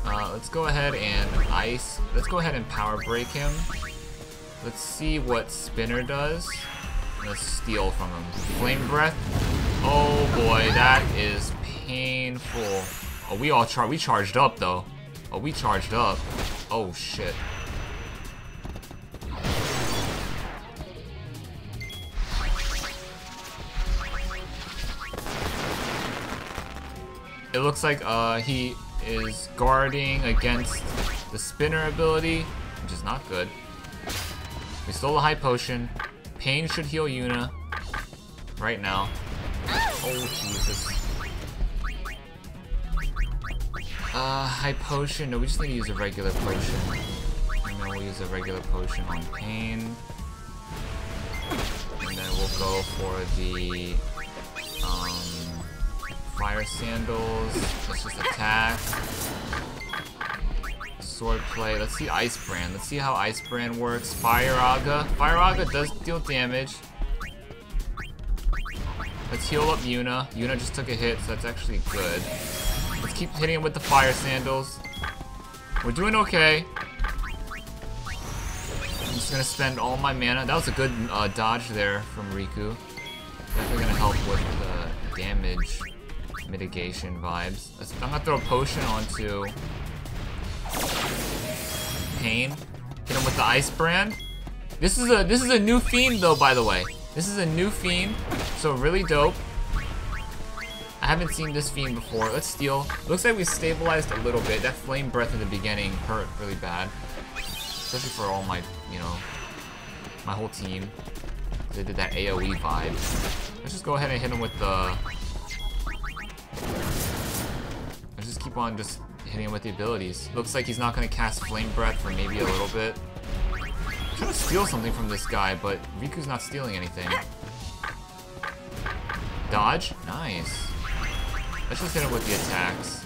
Uh, let's go ahead and ice. Let's go ahead and power break him. Let's see what Spinner does. Let's steal from him. Flame breath. Oh boy, that is painful. Oh, we all char we charged up though. Oh, we charged up. Oh shit. It looks like uh, he is guarding against the spinner ability, which is not good. We stole a high potion. Paine should heal Yuna right now. Oh, Jesus. Uh, high potion. No, we just need to use a regular potion. No, we'll use a regular potion on Paine. And then we'll go for the, um, fire sandals. Let's just attack. Sword play. Let's see Ice Brand. Let's see how Ice Brand works. Firaga. Fire Aga does deal damage. Let's heal up Yuna. Yuna just took a hit, so that's actually good. Let's keep hitting him with the fire sandals. We're doing okay. I'm just gonna spend all my mana. That was a good uh, dodge there from Rikku. Definitely gonna help with the damage mitigation vibes. I'm gonna throw a potion onto Paine. Hit him with the Ice Brand. This is a this is a new fiend though, by the way. This is a new fiend, so really dope. I haven't seen this fiend before. Let's steal. Looks like we stabilized a little bit. That flame breath in the beginning hurt really bad. Especially for all my, you know, my whole team. They did that AoE vibe. Let's just go ahead and hit him with the... Let's just keep on just hitting him with the abilities. Looks like he's not gonna cast Flame Breath for maybe a little bit. I'm trying to steal something from this guy, but Rikku's not stealing anything. Dodge? Nice. Let's just hit him with the attacks.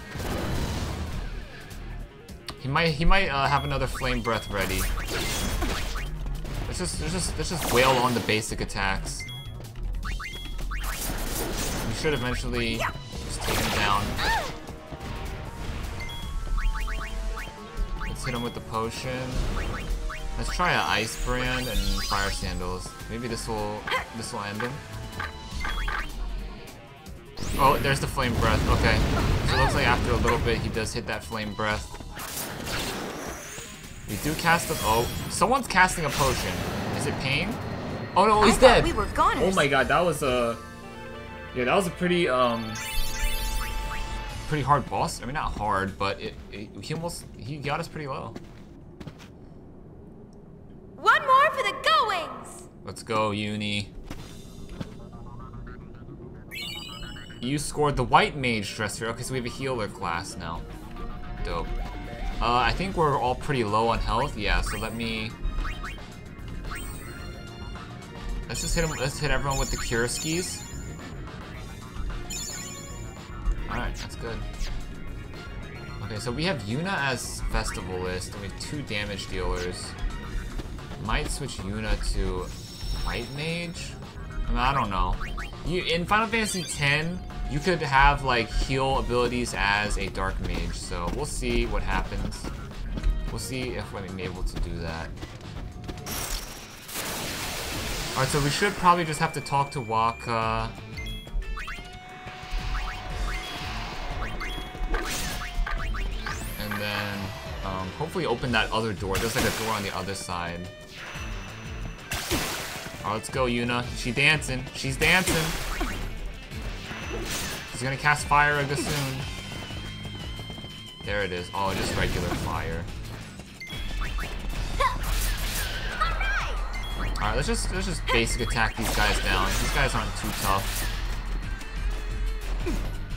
He might he might uh, have another flame breath ready. Let's just let's just let's just wail on the basic attacks. We should eventually just take him down. Hit him with the potion. Let's try a ice brand and fire sandals. Maybe this will this will end him. Oh, there's the flame breath. Okay. So it looks like after a little bit he does hit that flame breath. We do cast a oh, someone's casting a potion. Is it Paine? Oh no, he's dead. we. Oh my god, that was a Yeah, that was a pretty um pretty hard boss. I mean not hard, but it, it he almost he got us pretty low. One more for the goings! Let's go, Yunie. You scored the white mage dress sphere. Okay, so we have a healer class now. Dope. Uh, I think we're all pretty low on health. Yeah, so let me... Let's just hit him. Let's hit everyone with the cure skis. Alright, that's good. Okay, so we have Yuna as Festivalist, and we have two damage dealers. Might switch Yuna to White Mage? I, mean, I don't know. You In Final Fantasy X, you could have like heal abilities as a Dark Mage, so we'll see what happens. We'll see if I'm able to do that. Alright, so we should probably just have to talk to Wakka. And then um, hopefully open that other door. There's like a door on the other side. Alright, let's go, Yuna. She dancing. She's dancing. She's gonna cast fire again soon. There it is. Oh, just regular fire. Alright, let's just let's just basic attack these guys down. These guys aren't too tough.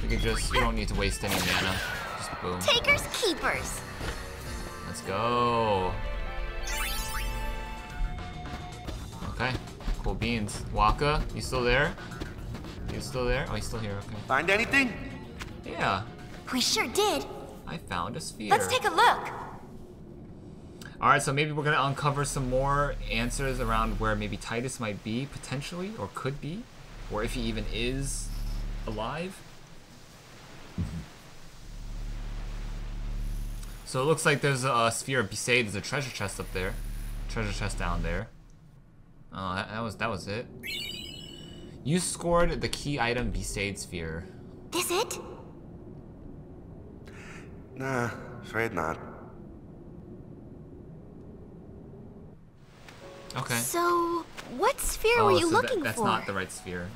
We can just you don't need to waste any mana. Just boom. Takers, keepers. Let's go. Okay, cool beans. Wakka, you still there? You still there? Oh, he's still here. Okay. Find anything? Yeah, We sure did. I found a sphere. Let's take a look. All right, so maybe we're gonna uncover some more answers around where maybe Tidus might be potentially, or could be, or if he even is alive. So it looks like there's a sphere of Besaid. There's a treasure chest up there, treasure chest down there. Oh, that, that was that was it. You scored the key item Besaid sphere. This it? Nah, afraid not. Okay. So, what sphere oh, were you so that- looking that's for? That's not the right sphere.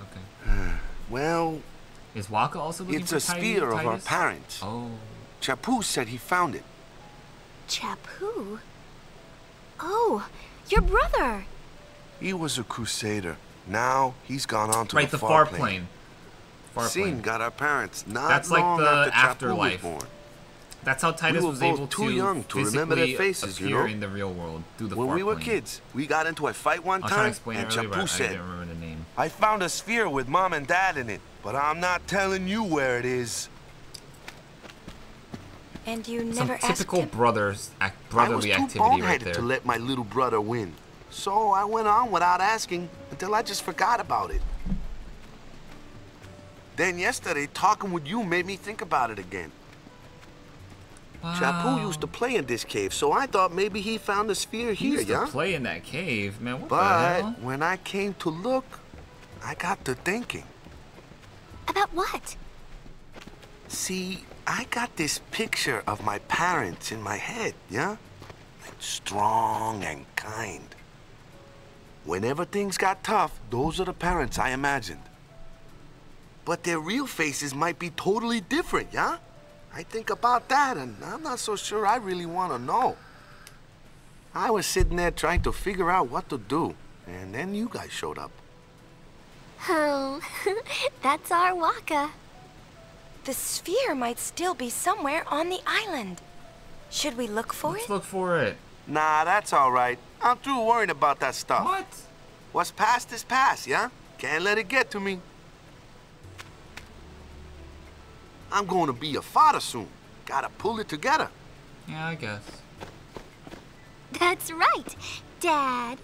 Okay. Well, Is Wakka also looking it's for a Tidus- sphere of our parents. Oh. Chappu said he found it. Chappu? Oh, your brother. He was a crusader. Now he's gone on to Right, the, the far plane. plane. Far Sin plane. got our parents not That's like long the after Chappu afterlife. was born. That's how Tidus were was able too to young to remember their physically faces, you appear know? in the real world through the when far we were plane. kids, we got into a fight one I was trying to time, and it earlier, but I Chappu said, didn't remember the name. I found a sphere with mom and dad in it, but I'm not telling you where it is. And you Some never asked typical him? brothers, ac- I was brotherly too activity right boneheaded there. to let my little brother win. So I went on without asking until I just forgot about it. Then yesterday, talking with you made me think about it again. Chappu used to play in this cave, so I thought maybe he found the sphere He here, used yeah? to play in that cave, man. What the But hell? when I came to look, I got to thinking. About what? See, I got this picture of my parents in my head, yeah? Like strong and kind. Whenever things got tough, those are the parents I imagined. But their real faces might be totally different, yeah? I think about that, and I'm not so sure I really want to know. I was sitting there trying to figure out what to do, and then you guys showed up. Oh, that's our Wakka. The sphere might still be somewhere on the island. Should we look for it? Let's look for it. Nah, that's all right. I'm too worried about that stuff. What? What's past is past, yeah? Can't let it get to me. I'm going to be a father soon. Gotta pull it together. Yeah, I guess. That's right, Dad.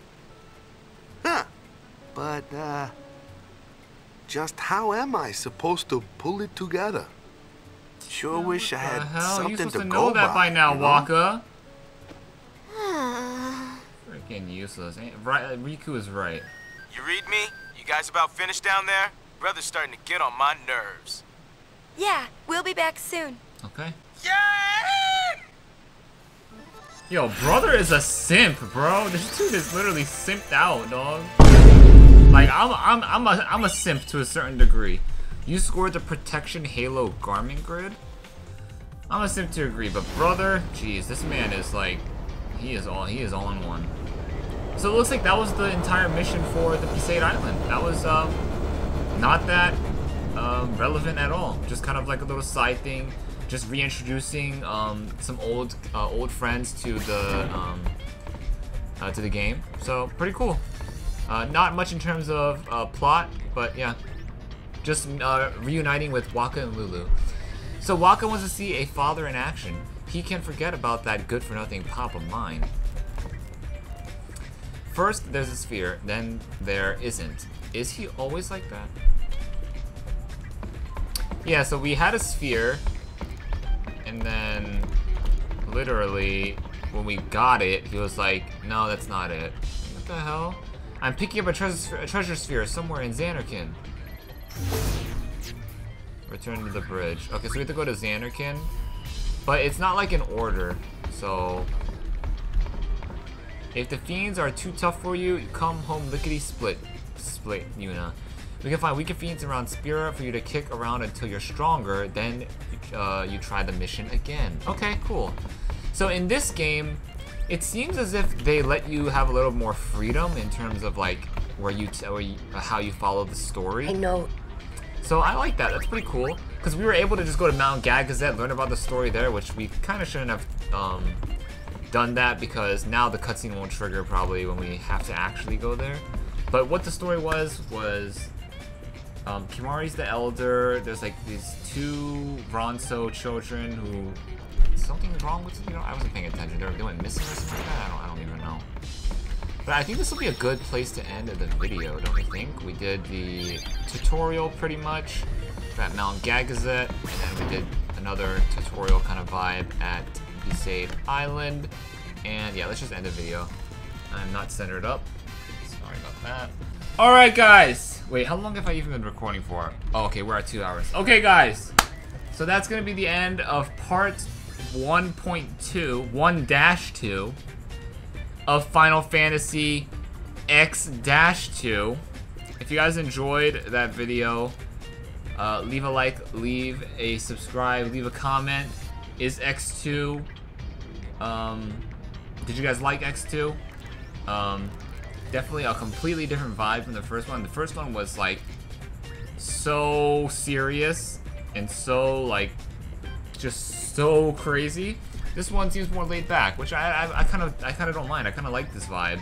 Huh. But, uh... Just how am I supposed to pull it together? Sure wish I The had hell? something You're supposed to, to know go that by now, you know? Wakka. Freaking useless. Ain't- Right, uh, Rikku is right. You read me? You guys about finished down there? Brother's starting to get on my nerves. Yeah, we'll be back soon. Okay. Yeah! Yo, brother is a simp, bro. This dude is literally simped out, dog. Like I'm, I'm, I'm a, I'm a simp to a certain degree. You scored the protection halo garment grid. I'm a simp to a degree, but brother, jeez, this man is like, he is all, he is all in one. So it looks like that was the entire mission for the Besaid Island. That was um, not that um, relevant at all. Just kind of like a little side thing. Just reintroducing um, some old uh, old friends to the um, uh, to the game. So pretty cool. Uh, not much in terms of uh, plot, but yeah, just uh, reuniting with Wakka and Lulu. So Wakka wants to see a father in action. He can't forget about that good-for-nothing pop of mine. First, there's a sphere, then there isn't. Is he always like that? Yeah, so we had a sphere, and then literally, when we got it, he was like, no, that's not it. What the hell? I'm picking up a treasure, a treasure sphere somewhere in Zanarkand. Return to the bridge. Okay, so we have to go to Zanarkand, but it's not like an order, so... If the fiends are too tough for you, come home lickety split. Split, Yuna. We can find weaker fiends around Spira for you to kick around until you're stronger, then uh, you try the mission again. Okay, cool. So in this game, it seems as if they let you have a little more freedom in terms of like where you, t where you how you follow the story. I know. So I like that. That's pretty cool. Because we were able to just go to Mount Gagazet, learn about the story there, which we kind of shouldn't have um, done that because now the cutscene won't trigger probably when we have to actually go there. But what the story was, was um, Kimahri's the elder. There's like these two Ronso children who... Something wrong with it, you know? I wasn't paying attention. They, were, went missing or something like that? I don't, I don't even know. But I think this will be a good place to end the video, don't you think? We did the tutorial pretty much at Mount Gagazet, and then we did another tutorial kind of vibe at Besaid Island. And yeah, let's just end the video. I'm not centered up. Sorry about that. Alright guys! Wait, how long have I even been recording for? Oh, okay, we're at two hours. Okay guys! So that's gonna be the end of part 1.2, 1-2 of Final Fantasy X-2. If you guys enjoyed that video, uh, leave a like, leave a subscribe, leave a comment. Is X2, um, did you guys like X2? Um, definitely a completely different vibe from the first one. The first one was like so serious and so like just so crazy. This one seems more laid back, which I I kind of I kind of don't mind. I kind of like this vibe.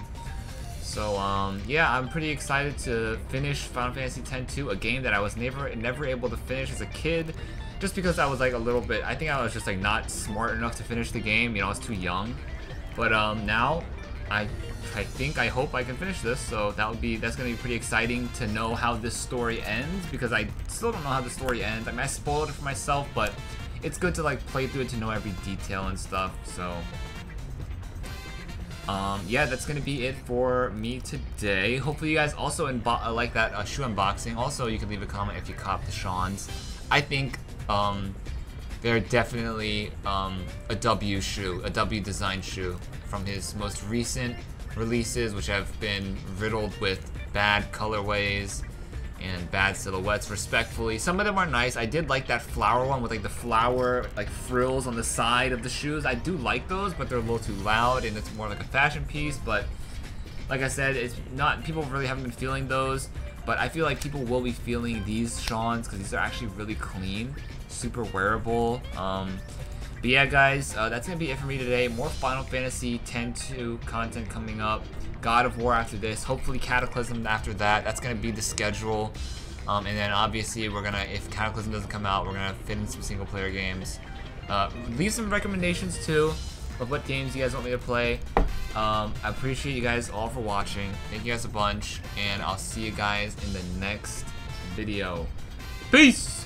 So um, yeah, I'm pretty excited to finish Final Fantasy X-2, a game that I was never never able to finish as a kid, just because I was like a little bit. I think I was just like not smart enough to finish the game. You know, I was too young. But um, now, I I think I hope I can finish this. So that would be that's gonna be pretty exciting to know how this story ends because I still don't know how the story ends. I mean, I spoiled it for myself, but it's good to like play through it to know every detail and stuff. So. Um, yeah, that's gonna be it for me today. Hopefully you guys also uh, like that uh, shoe unboxing. Also, you can leave a comment if you cop the Sean's. I think um, they're definitely um, a W shoe, a W design shoe from his most recent releases, which have been riddled with bad colorways and bad silhouettes respectfully. Some of them are nice. I did like that flower one with like the flower like frills on the side of the shoes. I do like those, but they're a little too loud and it's more like a fashion piece, but like I said, it's not people really haven't been feeling those. but I feel like people will be feeling these Shawns because these are actually really clean, super wearable. Um, but yeah, guys, uh, that's gonna be it for me today. More Final Fantasy X-2 content coming up. God of War after this. Hopefully Cataclysm after that. That's gonna be the schedule. Um, and then obviously we're gonna, if Cataclysm doesn't come out, we're gonna fit in some single player games. Uh, leave some recommendations too of what games you guys want me to play. Um, I appreciate you guys all for watching. Thank you guys a bunch, and I'll see you guys in the next video. Peace!